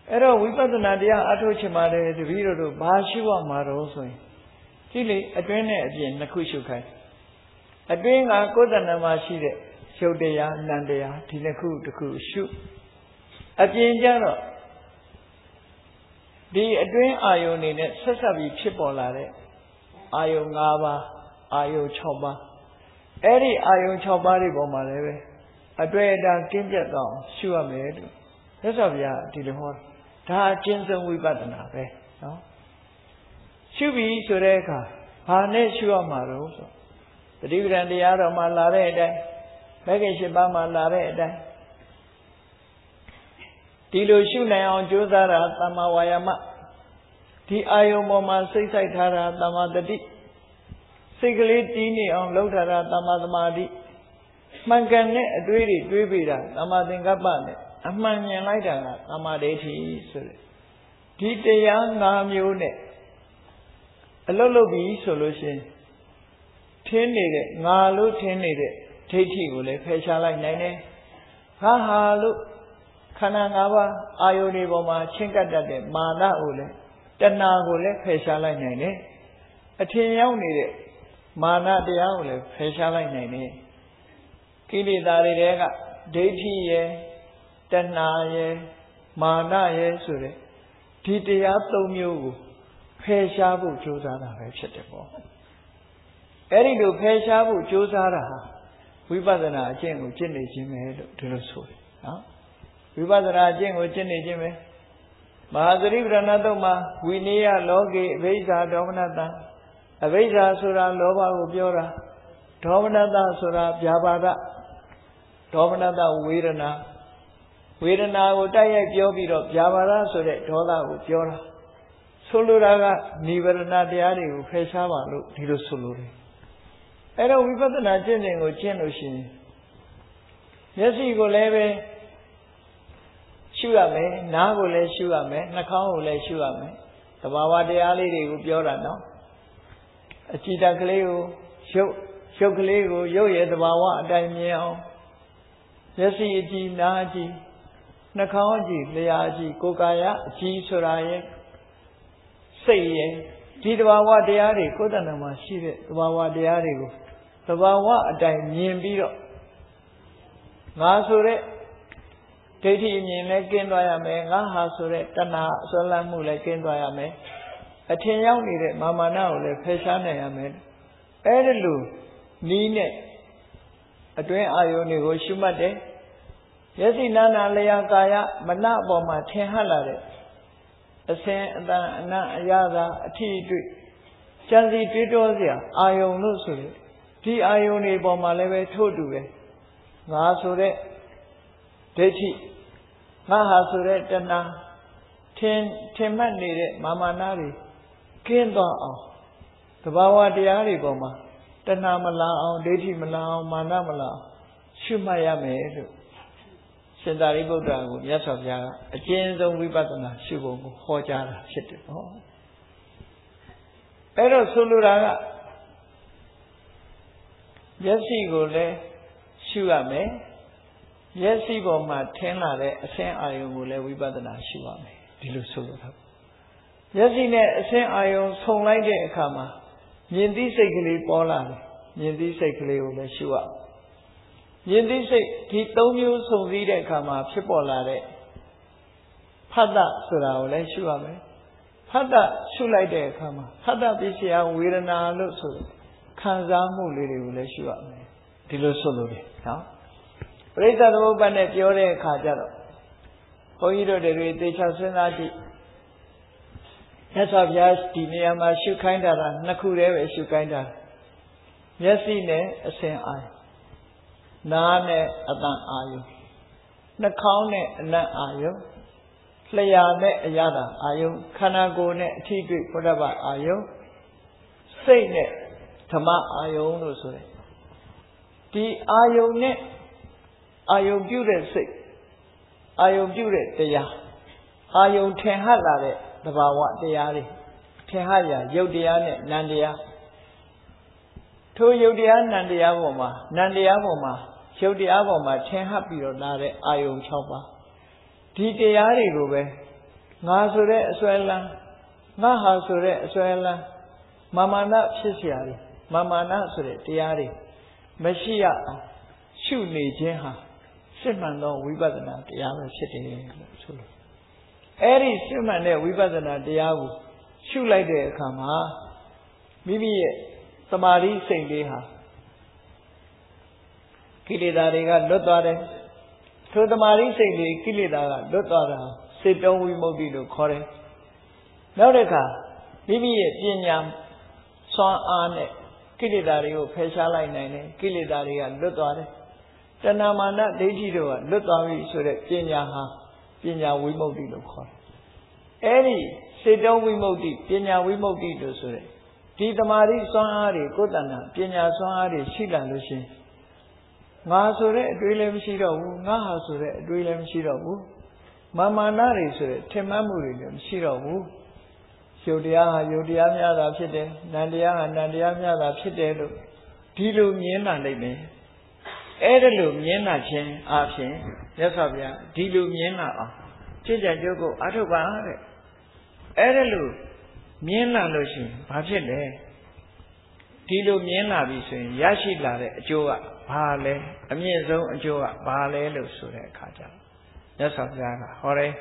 အဲ့တော့ဝိပဿနာတရားအထုတ်ချင်ပါတယ်တပည့်တော်တို့ဘာရှုရမှာတော့ဆိုရင်ကြည့်လေအတွင်းနဲ့အပြင်နှစ်ခုရှုခိုင်းအတွင်းကကိုယ်တဏ္ဍမှာရှိတဲ့ရုပ်တရားနံတရားဒီနှစ်ခုတစ်ခုရှုအပြင်ကျတော့ဒီအတွင်းအာယုန်နေနဲ့ဆက်ဆက်ပြီးဖြစ်ပေါ်လာတဲ့အာယုန်၅ပါးအာယုန်6ပါးအဲ့ဒီအာယုန်6ပါးတွေပေါ်မှာလည်းပဲ အတွေ့အတာကင်းပြတ်တော့ရှုရမယ်လို့သက်စွာဘုရားဒီလိုဟောဒါအကျဉ်းဆုံးဝိပဿနာပဲနော်ရှုပြီဆိုတဲ့အခါဘာနဲ့ရှုရမှာတော့ဆိုတတိပဒံတရားတော်မှာလာတဲ့အတိုင်းမဂ္ဂင်၈ပါးမှာလာတဲ့အတိုင်းဒီလိုရှုနိုင်အောင်ကြိုးစားတာသမ္မာဝါယာမဒီအာယုံပေါ်မှာစိတ်ဆိုင်ထားတာသမ္မာတတိစိတ်ကလေးတီးနေအောင်လှုပ်ထားတာသမ္မာသမာဓိ မှန်ကန်တဲ့အတွေးတွေတွေးပြီးတာသမ္မာသင်္ကပ္ပနဲ့အမှန်မြင်လိုက်တာကသမ္မာဒိဋ္ဌိဆိုတဲ့ဒီတရား၅မျိုးနဲ့အလုတ်လုတ်ပြီးဆိုလို့ရှိရင်ထင်းနေတဲ့ငါလို့ထင်းနေတဲ့ဒိဋ္ဌိကိုလည်းဖယ်ရှားလိုက်နိုင်တယ်။ဟာဟာလို့ခန္ဓာ၅ပါးအာယုန်တွေပေါ်မှာချင်းကပ်တတ်တဲ့မာနကိုလည်းတဏှာကိုလည်းဖယ်ရှားလိုက်နိုင်တယ်။အထင်ရောက်နေတဲ့မာနတရားကိုလည်းဖယ်ရှားလိုက်နိုင်တယ်။ ကိလေသာတွေကဒိဋ္ဌိရဲ့တဏှာရဲ့မာနရဲ့ဆိုတဲ့ဒီတရား၃မျိုးကိုဖယ်ရှားဖို့ကြိုးစားတာပဲဖြစ်တယ်ပေါ့။အဲ့ဒီလိုဖယ်ရှားဖို့ကြိုးစားတာဟာဝိပဿနာအကျင့်ကိုကျင့်နေခြင်းပဲလို့ဒီလိုဆိုတယ်နော်ဝိပဿနာအကျင့်ကိုကျင့်နေခြင်းပဲမဟာသရိပရဏတုတ်မှာဝိနည်းလောကေအဘိဓါဒေါမနတံအဘိဓါဆိုတာလောဘကိုပြောတာ ဒေါမနတဆိုတာဗျာပါဒဒေါမနတဝေဒနာဝေဒနာကိုတိုက်ရိုက်ပြောပြီးတော့ဗျာပါဒဆိုတဲ့ဒေါသကိုပြောတာဆိုလိုတာကနိဗ္ဗာန်တရားတွေကိုဖယ်ရှားပါလို့ဒီလိုဆိုလိုတယ်အဲ့တော့ဝိပဿနာကျင့်စဉ်ကိုကျင့်လို့ရှိရင်မျက်စိကိုလည်းပဲရှုရမယ်နားကိုလည်းရှုရမယ်နှာခေါင်းကိုလည်းရှုရမယ်သဘာဝတရားလေးတွေကိုပြောတာနော်အကြည်တက်ကလေးကိုရုပ် ရုပ်ကလေးကိုရုပ်ရဲ့သဘာဝအတိုင်းမြင်အောင်မျက်စိအကြည်နားအကြည်နှာခေါင်းအကြည်လျှာအကြည်ကိုယ်ကာယအကြည်ဆိုတာရဲ့စိတ်ရဲ့ဒီသဘာဝတရားတွေကိုယ်တဏ္ဍမှာရှိတဲ့သဘာဝတရားတွေကိုသဘာဝအတိုင်းမြင်ပြီးတော့ငါဆိုတဲ့ဒိဋ္ဌိအမြင်လည်းကင်းသွားရမယ်ငါဟာဆိုတဲ့တဏှာအစွဲလမ်းမှုလည်းကင်းသွားရမယ်အထင်ရောက်နေတဲ့မာမာနကိုလည်းဖယ်ရှားနိုင်ရမယ်အဲ့ဒီလို နီးနဲ့အတွင်းအာယုန်တွေကိုရှုမှတ်တယ်ယသိနာနာလျာကာယမနအပေါ်မှာထင်ဟပ်လာတဲ့အစင်အတန်အနံ့အရသာအထီးတွေ့ကြံစီတွေးတောစရာအာယုန်လို့ဆိုရင်ဒီအာယုန်တွေပေါ်မှာလည်းပဲထို့တူပဲငါဆိုတဲ့ဒိဋ္ဌိငါဟာဆိုတဲ့တဏှာထင်ထင်မှတ်နေတဲ့မာမာနာတွေကင်းသွားအောင်တဘာဝတရားတွေပေါ်မှာ တဏှာမလာအောင်ဒိဋ္ဌိမလာအောင်မာနမလာအောင်ရှုမှတ်ရမယ်လို့ရှင်သာရိပုတ္တရာကိုမြတ်စွာဘုရားကအကျဉ်းဆုံးဝိပဿနာရှုပုံကိုဟောကြားတာဖြစ်တယ်နော်အဲ့တော့ဆိုလိုတာကမျက်စိကိုလည်းရှုရမယ်မျက်စိပေါ်မှာထင်းလာတဲ့အဆင်းအာယုံကိုလည်းဝိပဿနာရှုရမယ်ဒီလိုဆိုလိုတာမျက်စိနဲ့အဆင်းအာယုံဆုံလိုက်တဲ့အခါမှာ မြင်သိစိတ်ကလေးပေါ်လာတယ်မြင်သိစိတ်ကလေးကိုလည်းရှုရမြင်သိစိတ်ဒီ၃မျိုးစုံစည်းတဲ့အခါမှာဖြစ်ပေါ်လာတဲ့ဖတ်တဆိုတာကိုလည်းရှုရမယ်ဖတ်တရှုလိုက်တဲ့အခါမှာဖတ်တပစ္စယဝေဒနာလို့ဆိုတယ်ခံစားမှုလေးတွေကိုလည်းရှုရမယ်ဒီလိုဆိုလို့တယ်နော်ပရိစ္ဆေသမုပ္ပါနဲ့ပြောတဲ့အခါကျတော့ဘုန်းကြီးတို့တွေသေချာစဉ်းစားကြည့် မြတ်စွာဘုရားဒီနေရာမှာရှုခိုင်းတာကနှစ်ခုတည်းပဲရှုခိုင်းတာမျက်စိနဲ့အစဉ်အာရုံနားနဲ့အတန်အာယုံနှာခေါင်းနဲ့အနံ့အာယုလျှာနဲ့အရသာအာယုခန္ဓာကိုယ်နဲ့အထိတွေ့ဘုရားဘာအာယုစိတ်နဲ့ဓမ္မအာယုလို့ဆိုတယ်ဒီအာယုနဲ့အာယုပြုတဲ့စိတ်အာယုပြုတဲ့တရားအာယုထင်ဟပ်လာတဲ့ သဘာဝတရားတွေထင်ဟပ်ရာယုတ်တရားနဲ့နံတရားထိုယုတ်တရားနံတရားပေါ်မှာနံတရားပေါ်မှာယုတ်တရားပေါ်မှာထင်ဟပ်ပြီးတော့လာတဲ့အာယုံ6ပါးဒီတရားတွေကိုပဲငါဆိုတဲ့အစွဲလန်းငါဟာဆိုတဲ့အစွဲလန်းမာမာနဖြစ်เสียတယ်မာမာနဆိုတဲ့တရားတွေမရှိရအောင်ရှုနေခြင်းဟာစစ်မှန်သောဝိပဿနာတရားပဲဖြစ်တယ်လို့ဆိုလို့ အဲ့ဒီစစ်မှန်တဲ့ဝိပဿနာတရားကိုရှုလိုက်တဲ့အခါမှာမိမိရဲ့သမာဓိစိတ်လေးဟာကိလေသာတွေကလွတ်သွားတယ်ထိုသမာဓိစိတ်လေးကိလေသာကလွတ်သွားတာစေတုံးဝိမု ക്തി လို့ခေါ်တယ်နောက်တစ်ခါမိမိရဲ့ပညာစွမ်းအားနဲ့ကိလေသာတွေကိုဖယ်ရှားလိုက်နိုင်တယ်ကိလေသာတွေကလွတ်သွားတယ်တဏမာနဒိဋ္ဌိတို့ကလွတ်သွားပြီဆိုတဲ့ပညာဟာ ပညာဝိမု ക്തി လို့ခေါ်တယ်အဲ့ဒီစေတုံးဝိမု ക്തി ပညာဝိမု ക്തി လို့ဆိုတဲ့ဒီတမာရီစွမ်းအားတွေကိုယ်တဏ္ဍပညာစွမ်းအားတွေရှိလာလို့ရှင်ငါဆိုတဲ့အတွေးလည်းမရှိတော့ဘူးငါဟာဆိုတဲ့အတွေးလည်းမရှိတော့ဘူးမာမာနတွေဆိုတဲ့ထင်မှတ်မှုတွေလည်းမရှိတော့ဘူးယုတ်တရားဟာယုတ်တရားများတာဖြစ်တယ်နန္တရားဟာနန္တရားများတာဖြစ်တယ်လို့ဒီလိုမြင်လာနိုင်တယ် အဲ့ဒါလိုမြင်လာခြင်းအပြင်မြတ်စွာဘုရားဒီလိုမြင်လာအောင်ကြည်ကြံကြုတ်ကိုအထုတ်ပါတဲ့အဲ့ဒါလိုမြင်လာလို့ရှိရင်ဘာဖြစ်လဲဒီလိုမြင်လာပြီဆိုရင်ရရှိလာတဲ့အကျိုးကဘာလဲအမြင့်ဆုံးအကျိုးကဘာလဲလို့ဆိုတဲ့အခါကျတော့မြတ်စွာဘုရားကဟောတယ်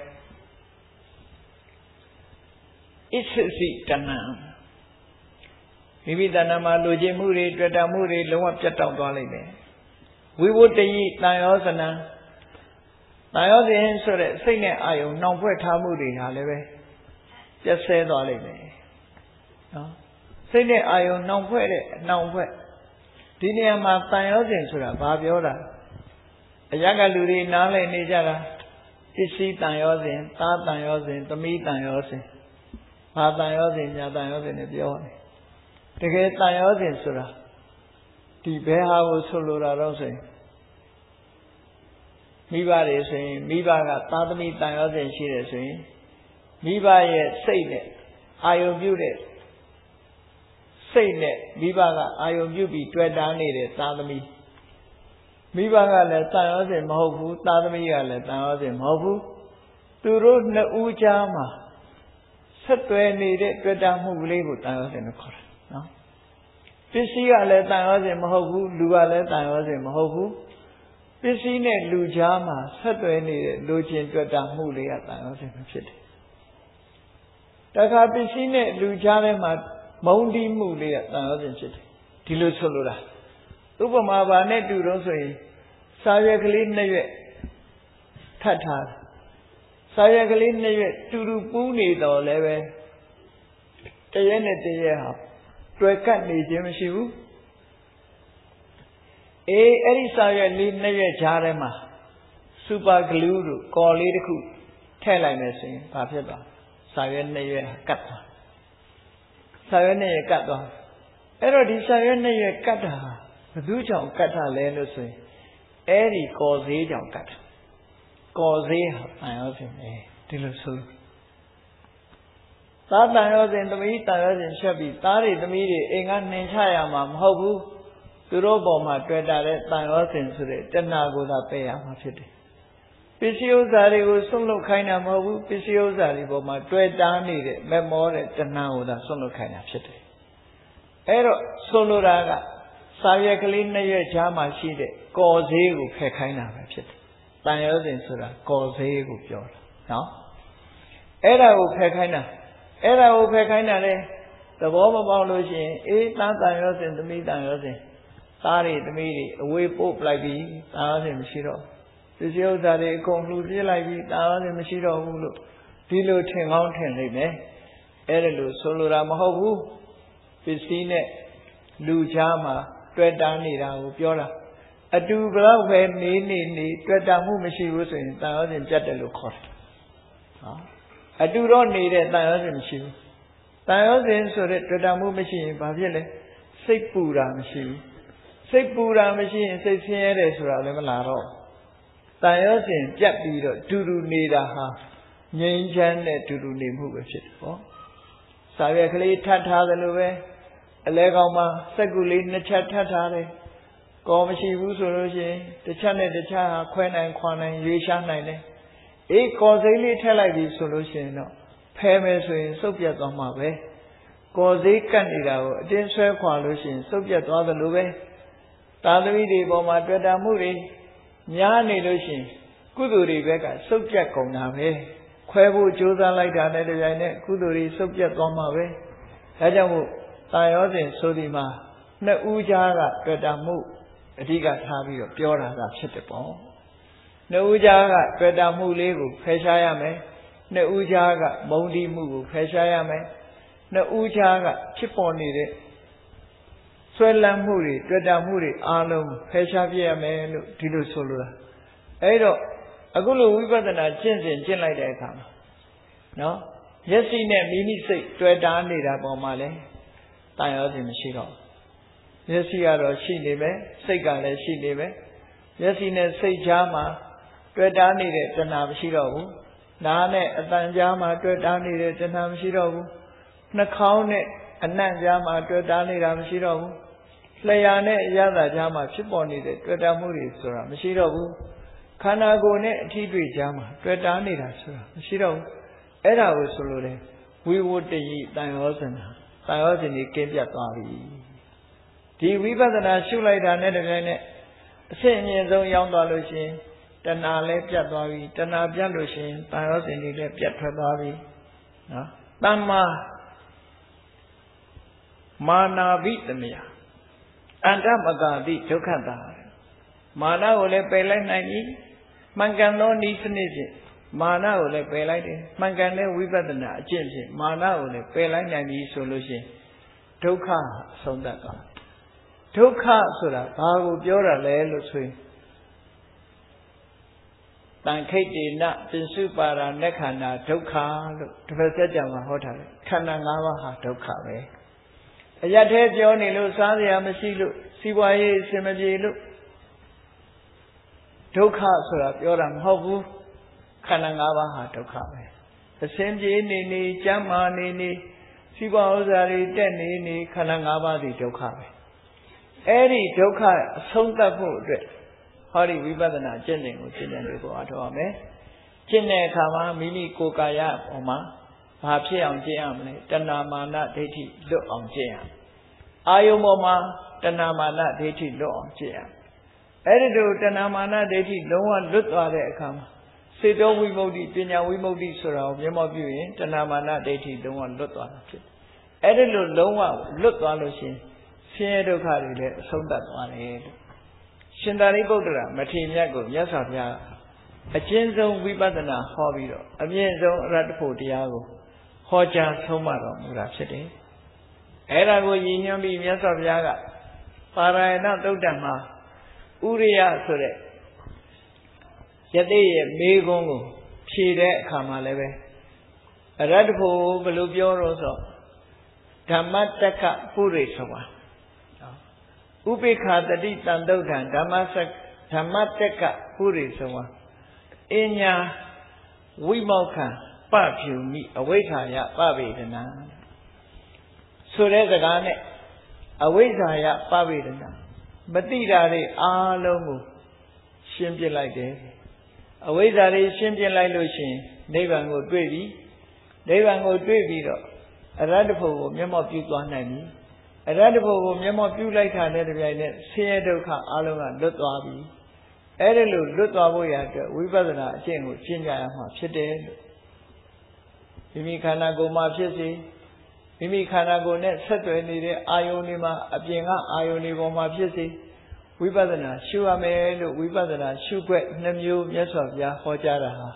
ဣစ္ဆစီတဏံမိမိတဏ္ဍမှာလူချင်းမှုတွေတွေ့တာမှုတွေလုံးဝပြတ်တောက်သွားလိမ့်မယ် ဝိဝတ္တိတန်ရောစနံတန်ရောစဉ်ဆိုတဲ့စိတ်နဲ့အာယုံနှောင်ဖွဲ့ထားမှုတွေဟာလည်းပဲပြတ်ဆဲသွားလိမ့်မယ်နော်စိတ်နဲ့အာယုံနှောင်ဖွဲ့တဲ့နှောင်ဖွဲ့ဒီနေရာမှာတန်ရောစဉ်ဆိုတာဘာပြောတာအရကလူတွေနားလည်နေကြတာပစ္စည်းတန်ရောစဉ်သားတန်ရောစဉ်သမီးတန်ရောစဉ်ဘာတန်ရောစဉ်ညာတန်ရောစဉ်နဲ့ပြောတယ်တကယ်တန်ရောစဉ်ဆိုတာ ဒီဘဲဟာကိုဆိုလိုတာတော့ဆိုရင်မိဘတွေဆိုရင်မိဘကသာသမီတန်ရောစဉ်ရှိတယ်ဆိုရင်မိဘရဲ့စိတ်နဲ့အာယုံပြုတဲ့စိတ်နဲ့မိဘကအာယုံပြုပြီးတွေ့တာနေတဲ့သာသမီမိဘကလည်းတန်ရောစဉ်မဟုတ်ဘူးသာသမီကလည်းတန်ရောစဉ်မဟုတ်ဘူးသူတို့နှစ်ဦးကြားမှာဆက်သွယ်နေတဲ့တွေ့တာမှုကလေးကိုတန်ရောစဉ်လို့ခေါ်တာနော် ပစ္စည်းကလည်းတန်ရောစဉ်မဟုတ်ဘူးလူကလည်းတန်ရောစဉ်မဟုတ်ဘူးပစ္စည်းနဲ့လူကြားမှာဆက်သွယ်နေတဲ့လူချင်းတွေ့တာမှုလေးကတန်ရောစဉ်ဖြစ်တယ်တခါပစ္စည်းနဲ့လူကြားထဲမှာမုံတီးမှုလေးကတန်ရောစဉ်ဖြစ်တယ်ဒီလိုဆိုလိုတာဥပမာပါနဲ့တူတော့ဆိုရင်စာရွက်ကလေးနှစ်ရွက်ထပ်ထားစာရွက်ကလေးနှစ်ရွက်တူတူပူးနေတော့လည်းပဲတရက်နဲ့တရက်ဟာ တွေ့ကပ်နေခြင်းမရှိဘူးအေးအဲ့ဒီစာရွက်လေးနှစ်ရွက်ကြားထဲမှာစူပါဂလူးတို့ကော်လေးတစ်ခုထည့်လိုက်မယ်ဆိုရင်ဘာဖြစ်သွားစာရွက်နှစ်ရွက်ကတ်သွားစာရွက်နှစ်ရွက်ကတ်သွားအဲ့တော့ဒီစာရွက်နှစ်ရွက်ကတ်တာဘသူကြောင့်ကတ်တာလဲလို့ဆိုရင်အဲ့ဒီကော်သေးကြောင့်ကတ်တာကော်သေးဟာတန်ရောစင်ပဲဒီလိုဆို သားတန်ရောစင်သမီးတန်ရောစင်ချက်ပြီးသားတွေသမီးတွေအိမ်ကနှင်ချရမှာမဟုတ်ဘူးသူတို့ပေါ်မှာတွေ့တာတဲ့တန်ရောစင်ဆိုတဲ့တဏှာကိုသာပယ်ရမှာဖြစ်တယ်ပစ္စည်းဥစ္စာတွေကိုဆွန့်လွတ်ခိုင်းတာမဟုတ်ဘူးပစ္စည်းဥစ္စာတွေပေါ်မှာတွေ့တာနေတဲ့မမောတဲ့တဏှာကိုသာဆွန့်လွတ်ခိုင်းတာဖြစ်တယ်အဲ့တော့ဆွန့်လွတ်တာကစာရွက်ကလေးနှစ်ရွက်ချားမှာရှိတဲ့ကော်သေးကိုဖယ်ခိုင်းတာပဲဖြစ်တယ်တန်ရောစဉ်ဆိုတာကော်သေးကိုပြောတာနော်အဲ့ဒါကိုဖယ်ခိုင်းတာ အဲ့ဒါကိုဖယ်ခိုင်းတာလေသဘောမပေါက်လို့ရှိရင်အေးတန်တန်ရောစဉ်သမီးတန်ရောစဉ်သားတွေသမီးတွေအဝေးပို့ပလိုက်ပြီးတန်ရောစဉ်မရှိတော့ပစ္စည်းဥစ္စာတွေအကုန်လှူပြစ်လိုက်ပြီးတန်ရောစဉ်မရှိတော့ဘူးလို့ဒီလိုထင်ကောင်းထင်လိမ့်မယ်အဲ့ဒါလို့ဆိုလိုတာမဟုတ်ဘူးပစ္စည်းနဲ့လူချားမှာတွေ့တာနေတာကိုပြောတာအတူဘလောက်ပဲနေနေနေတွေ့တာမှုမရှိဘူးဆိုရင်တန်ရောစဉ်ပြတ်တယ်လို့ခေါ်တယ်ဟော အတူတော့နေတဲ့တန်ရောစဉ်မရှိဘူးတန်ရောစဉ်ဆိုတဲ့တွေ့တာမှုမရှိရင်ဘာဖြစ်လဲစိတ်ပူတာမရှိဘူးစိတ်ပူတာမရှိရင်စိတ်ဆင်းရဲတယ်ဆိုတာလည်းမလာတော့တန်ရောစဉ်ပြတ်ပြီးတော့ဒူဒူနေတာဟာငြိမ်းချမ်းတဲ့ဒူဒူနေမှုပဲဖြစ်တယ်ဟောစာရွက်ကလေးထပ်ထားသလိုပဲအလဲကောင်မှာစက်ကူလေးနှစ်ချက်ထပ်ထားတယ်ကောမရှိဘူးဆိုလို့ရှိရင်တစ်ချက်နဲ့တစ်ချက်ဟာခွဲနိုင်ခွာနိုင်ရွေးရှားနိုင်တယ် အေးကော်စိမ့်လေးထည့်လိုက်ပြီဆိုလို့ရှိရင်တော့ဖဲမယ်ဆိုရင်စုပ်ပြတ်သွားမှာပဲကော်စိမ့်ကတ်နေတာကိုအတင်းဆွဲခွာလို့ရှိရင်စုပ်ပြတ်သွားသလိုပဲသာသမီတွေပေါ်မှာတွေ့တာမှုတွေများနေလို့ရှိရင်ကုသိုလ်တွေဘက်ကစုပ်ပြတ်ကုန်တာပဲခွဲဖို့ကြိုးစားလိုက်တာနဲ့တပြိုင်နက်ကုသိုလ်တွေစုပ်ပြတ်သွားမှာပဲဒါကြောင့်မို့တာယောစဉ်ဆိုဒီမှာနှစ်ဦးကြားကတွေ့တာမှုအဓိကထားပြီးတော့ပြောတာကဖြစ်တယ်ပေါ့ နှစ်ဦးကြားကတွေ့တာမှုလေးကိုဖယ်ရှားရမယ်နှစ်ဦးကြားကမုံဒီမှုကိုဖယ်ရှားရမယ်နှစ်ဦးကြားကဖြစ်ပေါ်နေတဲ့ဆွဲလန်းမှုတွေတွေ့တာမှုတွေအားလုံးဖယ်ရှားပြရမယ်လို့ဒီလိုဆိုလိုတာအဲ့တော့အခုလိုဝိပဿနာကျင့်စဉ်ကျင့်လိုက်တဲ့အခါမှာနော်မျက်စိနဲ့မိမိစိတ်တွေ့တာနေတာပေါ်မှာလဲတန်ရောစဉ်မရှိတော့မျက်စိကတော့ရှိနေပဲစိတ်ကလည်းရှိနေပဲမျက်စိနဲ့စိတ်ကြားမှာ တွေ့တာနေတဲ့တဏှာမရှိတော့ဘူးနားနဲ့အတန်ကြားမှာတွေ့တာနေတဲ့တဏှာမရှိတော့ဘူးနှာခေါင်းနဲ့အနံ့ကြားမှာတွေ့တာနေတာမရှိတော့ဘူးလျှာနဲ့အရသာကြားမှာဖြစ်ပေါ်နေတဲ့တွေ့တာမှုတွေဆိုတာမရှိတော့ဘူးခန္ဓာကိုယ်နဲ့အထီးတွေ့ကြားမှာတွေ့တာနေတာဆိုတာမရှိတော့ဘူးအဲ့ဒါကိုဆိုလို့လေဝိဝတ္တိတန်ရောစနာတန်ရောစင်ကြီးကင်းပြတ်သွားပြီဒီဝိပဿနာရှုလိုက်တာနဲ့တကယ်နဲ့အစစ်အမြင့်ဆုံးရောက်သွားလို့ရှိရင် တဏှာလည်းပြတ်သွားပြီတဏှာပြတ်လို့ရှိရင်တန်ရောစင်ကြီးလည်းပြတ်ထွက်သွားပြီနော်တမ္မာမာနာဘိတမယအန္တမကာတိဒုက္ခတာမာနကိုလည်းပယ်လိုက်နိုင်ပြီမှန်ကန်သောဤစနစ်ဖြင့်မာနကိုလည်းပယ်လိုက်တယ်မှန်ကန်တဲ့ဝိပဿနာအကျင့်ဖြင့်မာနကိုလည်းပယ်လိုက်နိုင်ပြီဆိုလို့ရှိရင်ဒုက္ခအဆုံးသတ်သွားဒုက္ခဆိုတာဘာကိုပြောတာလဲလို့ဆိုရင် တန်ခိတ်တေနပိစုပါရနက္ခန္ဓာဒုက္ခလို့တစ်ဖက်ဆက်ကြမှာဟောထားတယ်ခန္ဓာ၅ပါးဟာဒုက္ခပဲအရထဲပြောနေလို့စားစရာမရှိလို့စီးပွားရေးအဆင်မပြေလို့ဒုက္ခဆိုတာပြောတာမဟုတ်ဘူးခန္ဓာ၅ပါးဟာဒုက္ခပဲအစဉ်ပြေနေနေကြမ်းမာနေနေစီးပွားဥစ္စာတွေတက်နေနေခန္ဓာ၅ပါးဒီဒုက္ခပဲအဲ့ဒီဒုက္ခအဆုံးသတ်ဖို့အတွက် ဟောဒီဝိပဿနာကျင့်တဲ့ကိုကျင့်တဲ့တွေကိုအထောက်အမယ်ကျင့်တဲ့အခါမှာမိမိကိုယ်ကာယပေါ်မှာဘာဖြစ်အောင်ကျင့်ရမလဲတဏမာနဒိဋ္ဌိလွတ်အောင်ကျင့်ရအာယုံပေါ်မှာတဏမာနဒိဋ္ဌိလွတ်အောင်ကျင့်ရအဲ့ဒီလိုတဏမာနဒိဋ္ဌိလုံးဝလွတ်သွားတဲ့အခါမှာစေတောဝိမု ക്തി ပညာဝိမု ക്തി ဆိုတာကိုမျက်မှောက်ပြုရင်တဏမာနဒိဋ္ဌိလုံးဝလွတ်သွားတာဖြစ်တယ်အဲ့ဒီလိုလုံးဝလွတ်သွားလို့ရှိရင်ဆင်းရဲဒုက္ခတွေလည်းအဆုံးသတ်သွားတယ်လို့ ရှင်သာရိပုတ္တရာမထေရမြတ်ကိုမြတ်စွာဘုရားအကျဉ်းဆုံးဝိပဿနာဟောပြီးတော့အမြင့်ဆုံးအရတ္တဖို့တရားကိုဟောကြားဆုံးမတော်မူတာဖြစ်တယ်အဲ့ဒါကိုရည်ညွှန်းပြီးမြတ်စွာဘုရားကပါရယဏသုတ်တံမှာဥရိယဆိုတဲ့ယသိရဲ့မေးခွန်းကို ဖြေတဲ့အခါမှာလည်းပဲအရတ္တဖို့ဘယ်လိုပြောတော့ဆိုဓမ္မတက္ကပုရိဆိုတာ ဥပိ္ခာတတိတန်တုဋ္ဌံဓမ္မစဓမ္မတက္ကပုရိဆိုတာအညာဝိမောက္ခပဖြူမိအဝိဇ္ဇာယပဗေဒနာဆိုတဲ့စကားနဲ့အဝိဇ္ဇာယပဗေဒနာမတိတာတွေအားလုံးကိုရှင်းပြလိုက်တယ်အဝိဇ္ဇာတွေရှင်းပြလိုက်လို့ရှိရင်နိဗ္ဗာန်ကိုတွေ့ပြီနိဗ္ဗာန်ကိုတွေ့ပြီးတော့အရဟတဖို့ကိုမျက်မှောက်ပြုသွားနိုင်ပြီ အရဟတဖို့ကိုမျက်မှောက်ပြုလိုက်တာနဲ့တပြိုင်နက်ဆင်းရဲဒုက္ခအလုံးကလွတ်သွားပြီအဲ့ဒါလို့လွတ်သွားဖို့ရအတွက်ဝိပဿနာအကျင့်ကိုကျင့်ကြရမှာဖြစ်တယ်လို့မိမိခန္ဓာကိုယ်မှာဖြစ်စေမိမိခန္ဓာကိုယ်နဲ့ဆက်သွယ်နေတဲ့အာယုန်တွေမှာအပြင်ကအာယုန်တွေပေါ်မှာဖြစ်စေဝိပဿနာရှုရမယ်လို့ဝိပဿနာရှုခွက်နှမျိုးမြတ်စွာဘုရားဟောကြားတာဟာ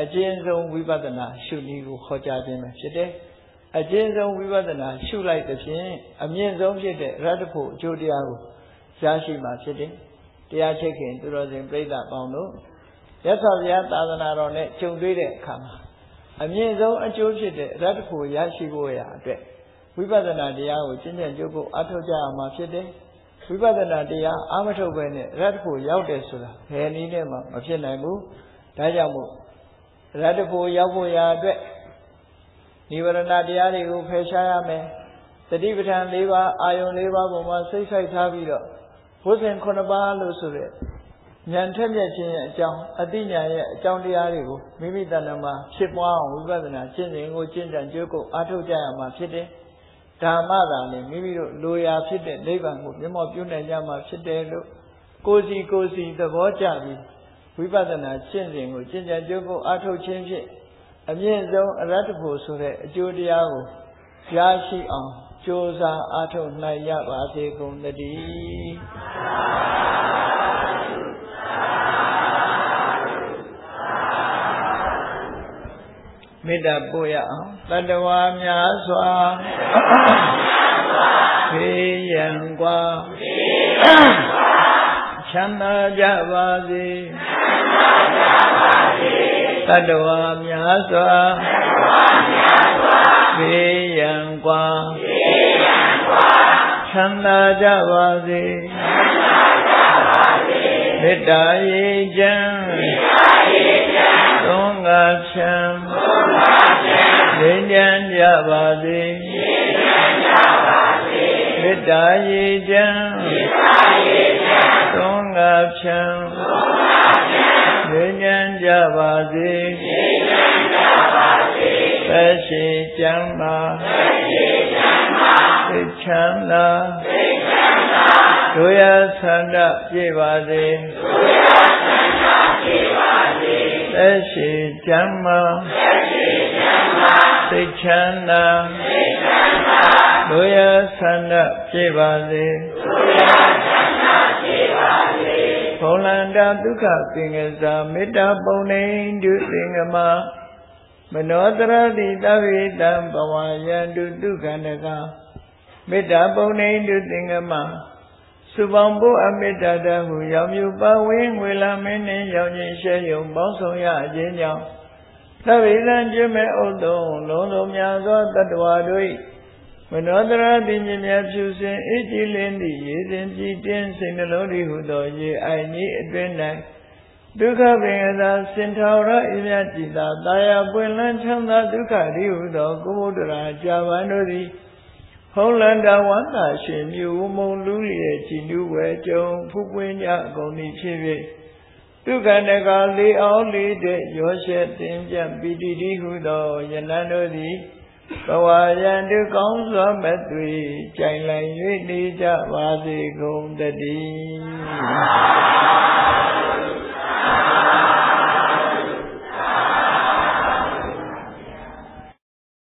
အကျဉ်းဆုံးဝိပဿနာရှုနည်းကိုဟောကြားခြင်းပဲဖြစ်တယ်။ အကျဉ်းဆုံးဝိပဿနာရှုလိုက်တဲ့ဖြင့်အမြင့်ဆုံးဖြစ်တဲ့ရတ္တဖို့အကျိုးတရားကိုရရှိမှာဖြစ်တယ်။ဒတရားချစ်ခင်သူတော်စင်ပြိဿပေါင်းတို့ရသော်ဘုရားသာသနာတော်နဲ့ကြုံတွေ့တဲ့အခါမှာအမြင့်ဆုံးအကျိုးဖြစ်တဲ့ရတ္တဖို့ရရှိဖို့ရာအတွက်ဝိပဿနာတရားကိုကျင့်ကြံကြိုးကိုအထောက်ကြရမှာဖြစ်တယ်ဝိပဿနာတရားအာမထုတ်ပဲနဲ့ရတ္တဖို့ရောက်တယ်ဆိုတာဘယ်နည်းနဲ့မှမဖြစ်နိုင်ဘူးဒါကြောင့်မို့ရတ္တဖို့ရောက်ဖို့ရာအတွက် နိဝရဏတရားတွေကိုဖယ်ရှားရမယ်တတိပဋ္ဌာန်၄ပါးအာယုံ၄ပါးပေါ်မှာစိတ်ဆိုင်ထားပြီးတော့ဘုဇင်9ပါးလို့ဆိုရဲဉာဏ်ထက်မြက်ခြင်းရဲ့အကြောင်းအတိညာရဲ့အကြောင်းတရားတွေကိုမိမိတဏ္ဍာမှာဖြစ်ပွားအောင်ဝိပဿနာကျင့်စဉ်ကိုကျင့်ကြံကြိုးကိုအားထုတ်ကြရမှာဖြစ်တယ်။ဓမ္မသာနဲ့မိမိတို့လိုရာဖြစ်တဲ့နိဗ္ဗာန်ကိုမျက်မှောက်ပြုနိုင်ကြမှာဖြစ်တယ်လို့ကိုယ်စီကိုယ်စီသဘောကျပြီးဝိပဿနာကျင့်စဉ်ကိုကျင့်ကြံကြိုးကိုအားထုတ်ခြင်းဖြင့် အမြင့်ဆုံးအရတ္တဖို့ဆိုတဲ့အကျိုးတရားကိုရရှိအောင်ကြိုးစားအားထုတ်နိုင်ရပါစေကုန်သတည်းမေတ္တာပို့ရအောင်တတဝါများစွာခေယံကွာချမ်းသာကြပါစေချမ်းသာကြပါစေ တတဝါများစွာဖေးရန်กว่าချမ်းသာကြပါစေမေတ္တာရေချမ်းသုံးငါဖြံငြိမ်းချမ်းကြပါစေမေတ္တာရေချမ်းသုံးငါဖြံ ငြိမ်းချမ်းကြပါစေသက်ရှိချမ်းသာသိချမ်းသာတို့ရဆန္ဒပြေပါစေသက်ရှိချမ်းသာစိတ်ချမ်းသာတို့ရဆန္ဒပြေပါစေ ဘုံလန္တာဒုက္ခသင်္ကစာမေတ္တာပုံနေတုသင်္ကမမနောတရတိတဝိတံဘဝယန္တုဒုက္ခနကမေတ္တာပုံနေတုသင်္ကမစုပေါင်းဖို့အမေတ္တာတဟုရောင်မြူပဝင်းငွေလာမင်းနှင့်ရောင်ချင်းရှဲယုံပေါင်းဆောင်ရခြင်းကြောင့်သဗ္ဗေသံကျွမဲ့ဥဒ္တုံလုံးလုံးများသောတတ္တဝါတို့ မနောတရတိမြမြဖြူစင်အကြည်လင်းသည့်ရေစဉ်ကြည်တင်းစိတ်နှလုံးဤဟုသောရေအိုင်ကြီးအတွင်း၌ဒုက္ခပင်အသာစင်ထောရအမြတ်ကြည်သာတာယာပွင့်လန်းချမ်းသာဒုက္ခဤဟုသောကုမုဒ္ဒရာကြာပန်တို့သည်ဟုံးလန္တဝန္တာရှင်မြူမုံလူရဲ့ကြည်နူးဝဲကြုံဖူးပွင့်ကြအကုန်သည်ဖြစ်၍ဒုက္ခနကလေးအောင်လေးတဲ့ရောရှက်တင်ပြပီတိတိဟုသောယနန္တို့သည် သဝရံတုကောင်းစွာမသွေကြိုင်လန်၍နေကြပါစေကုန်တည်း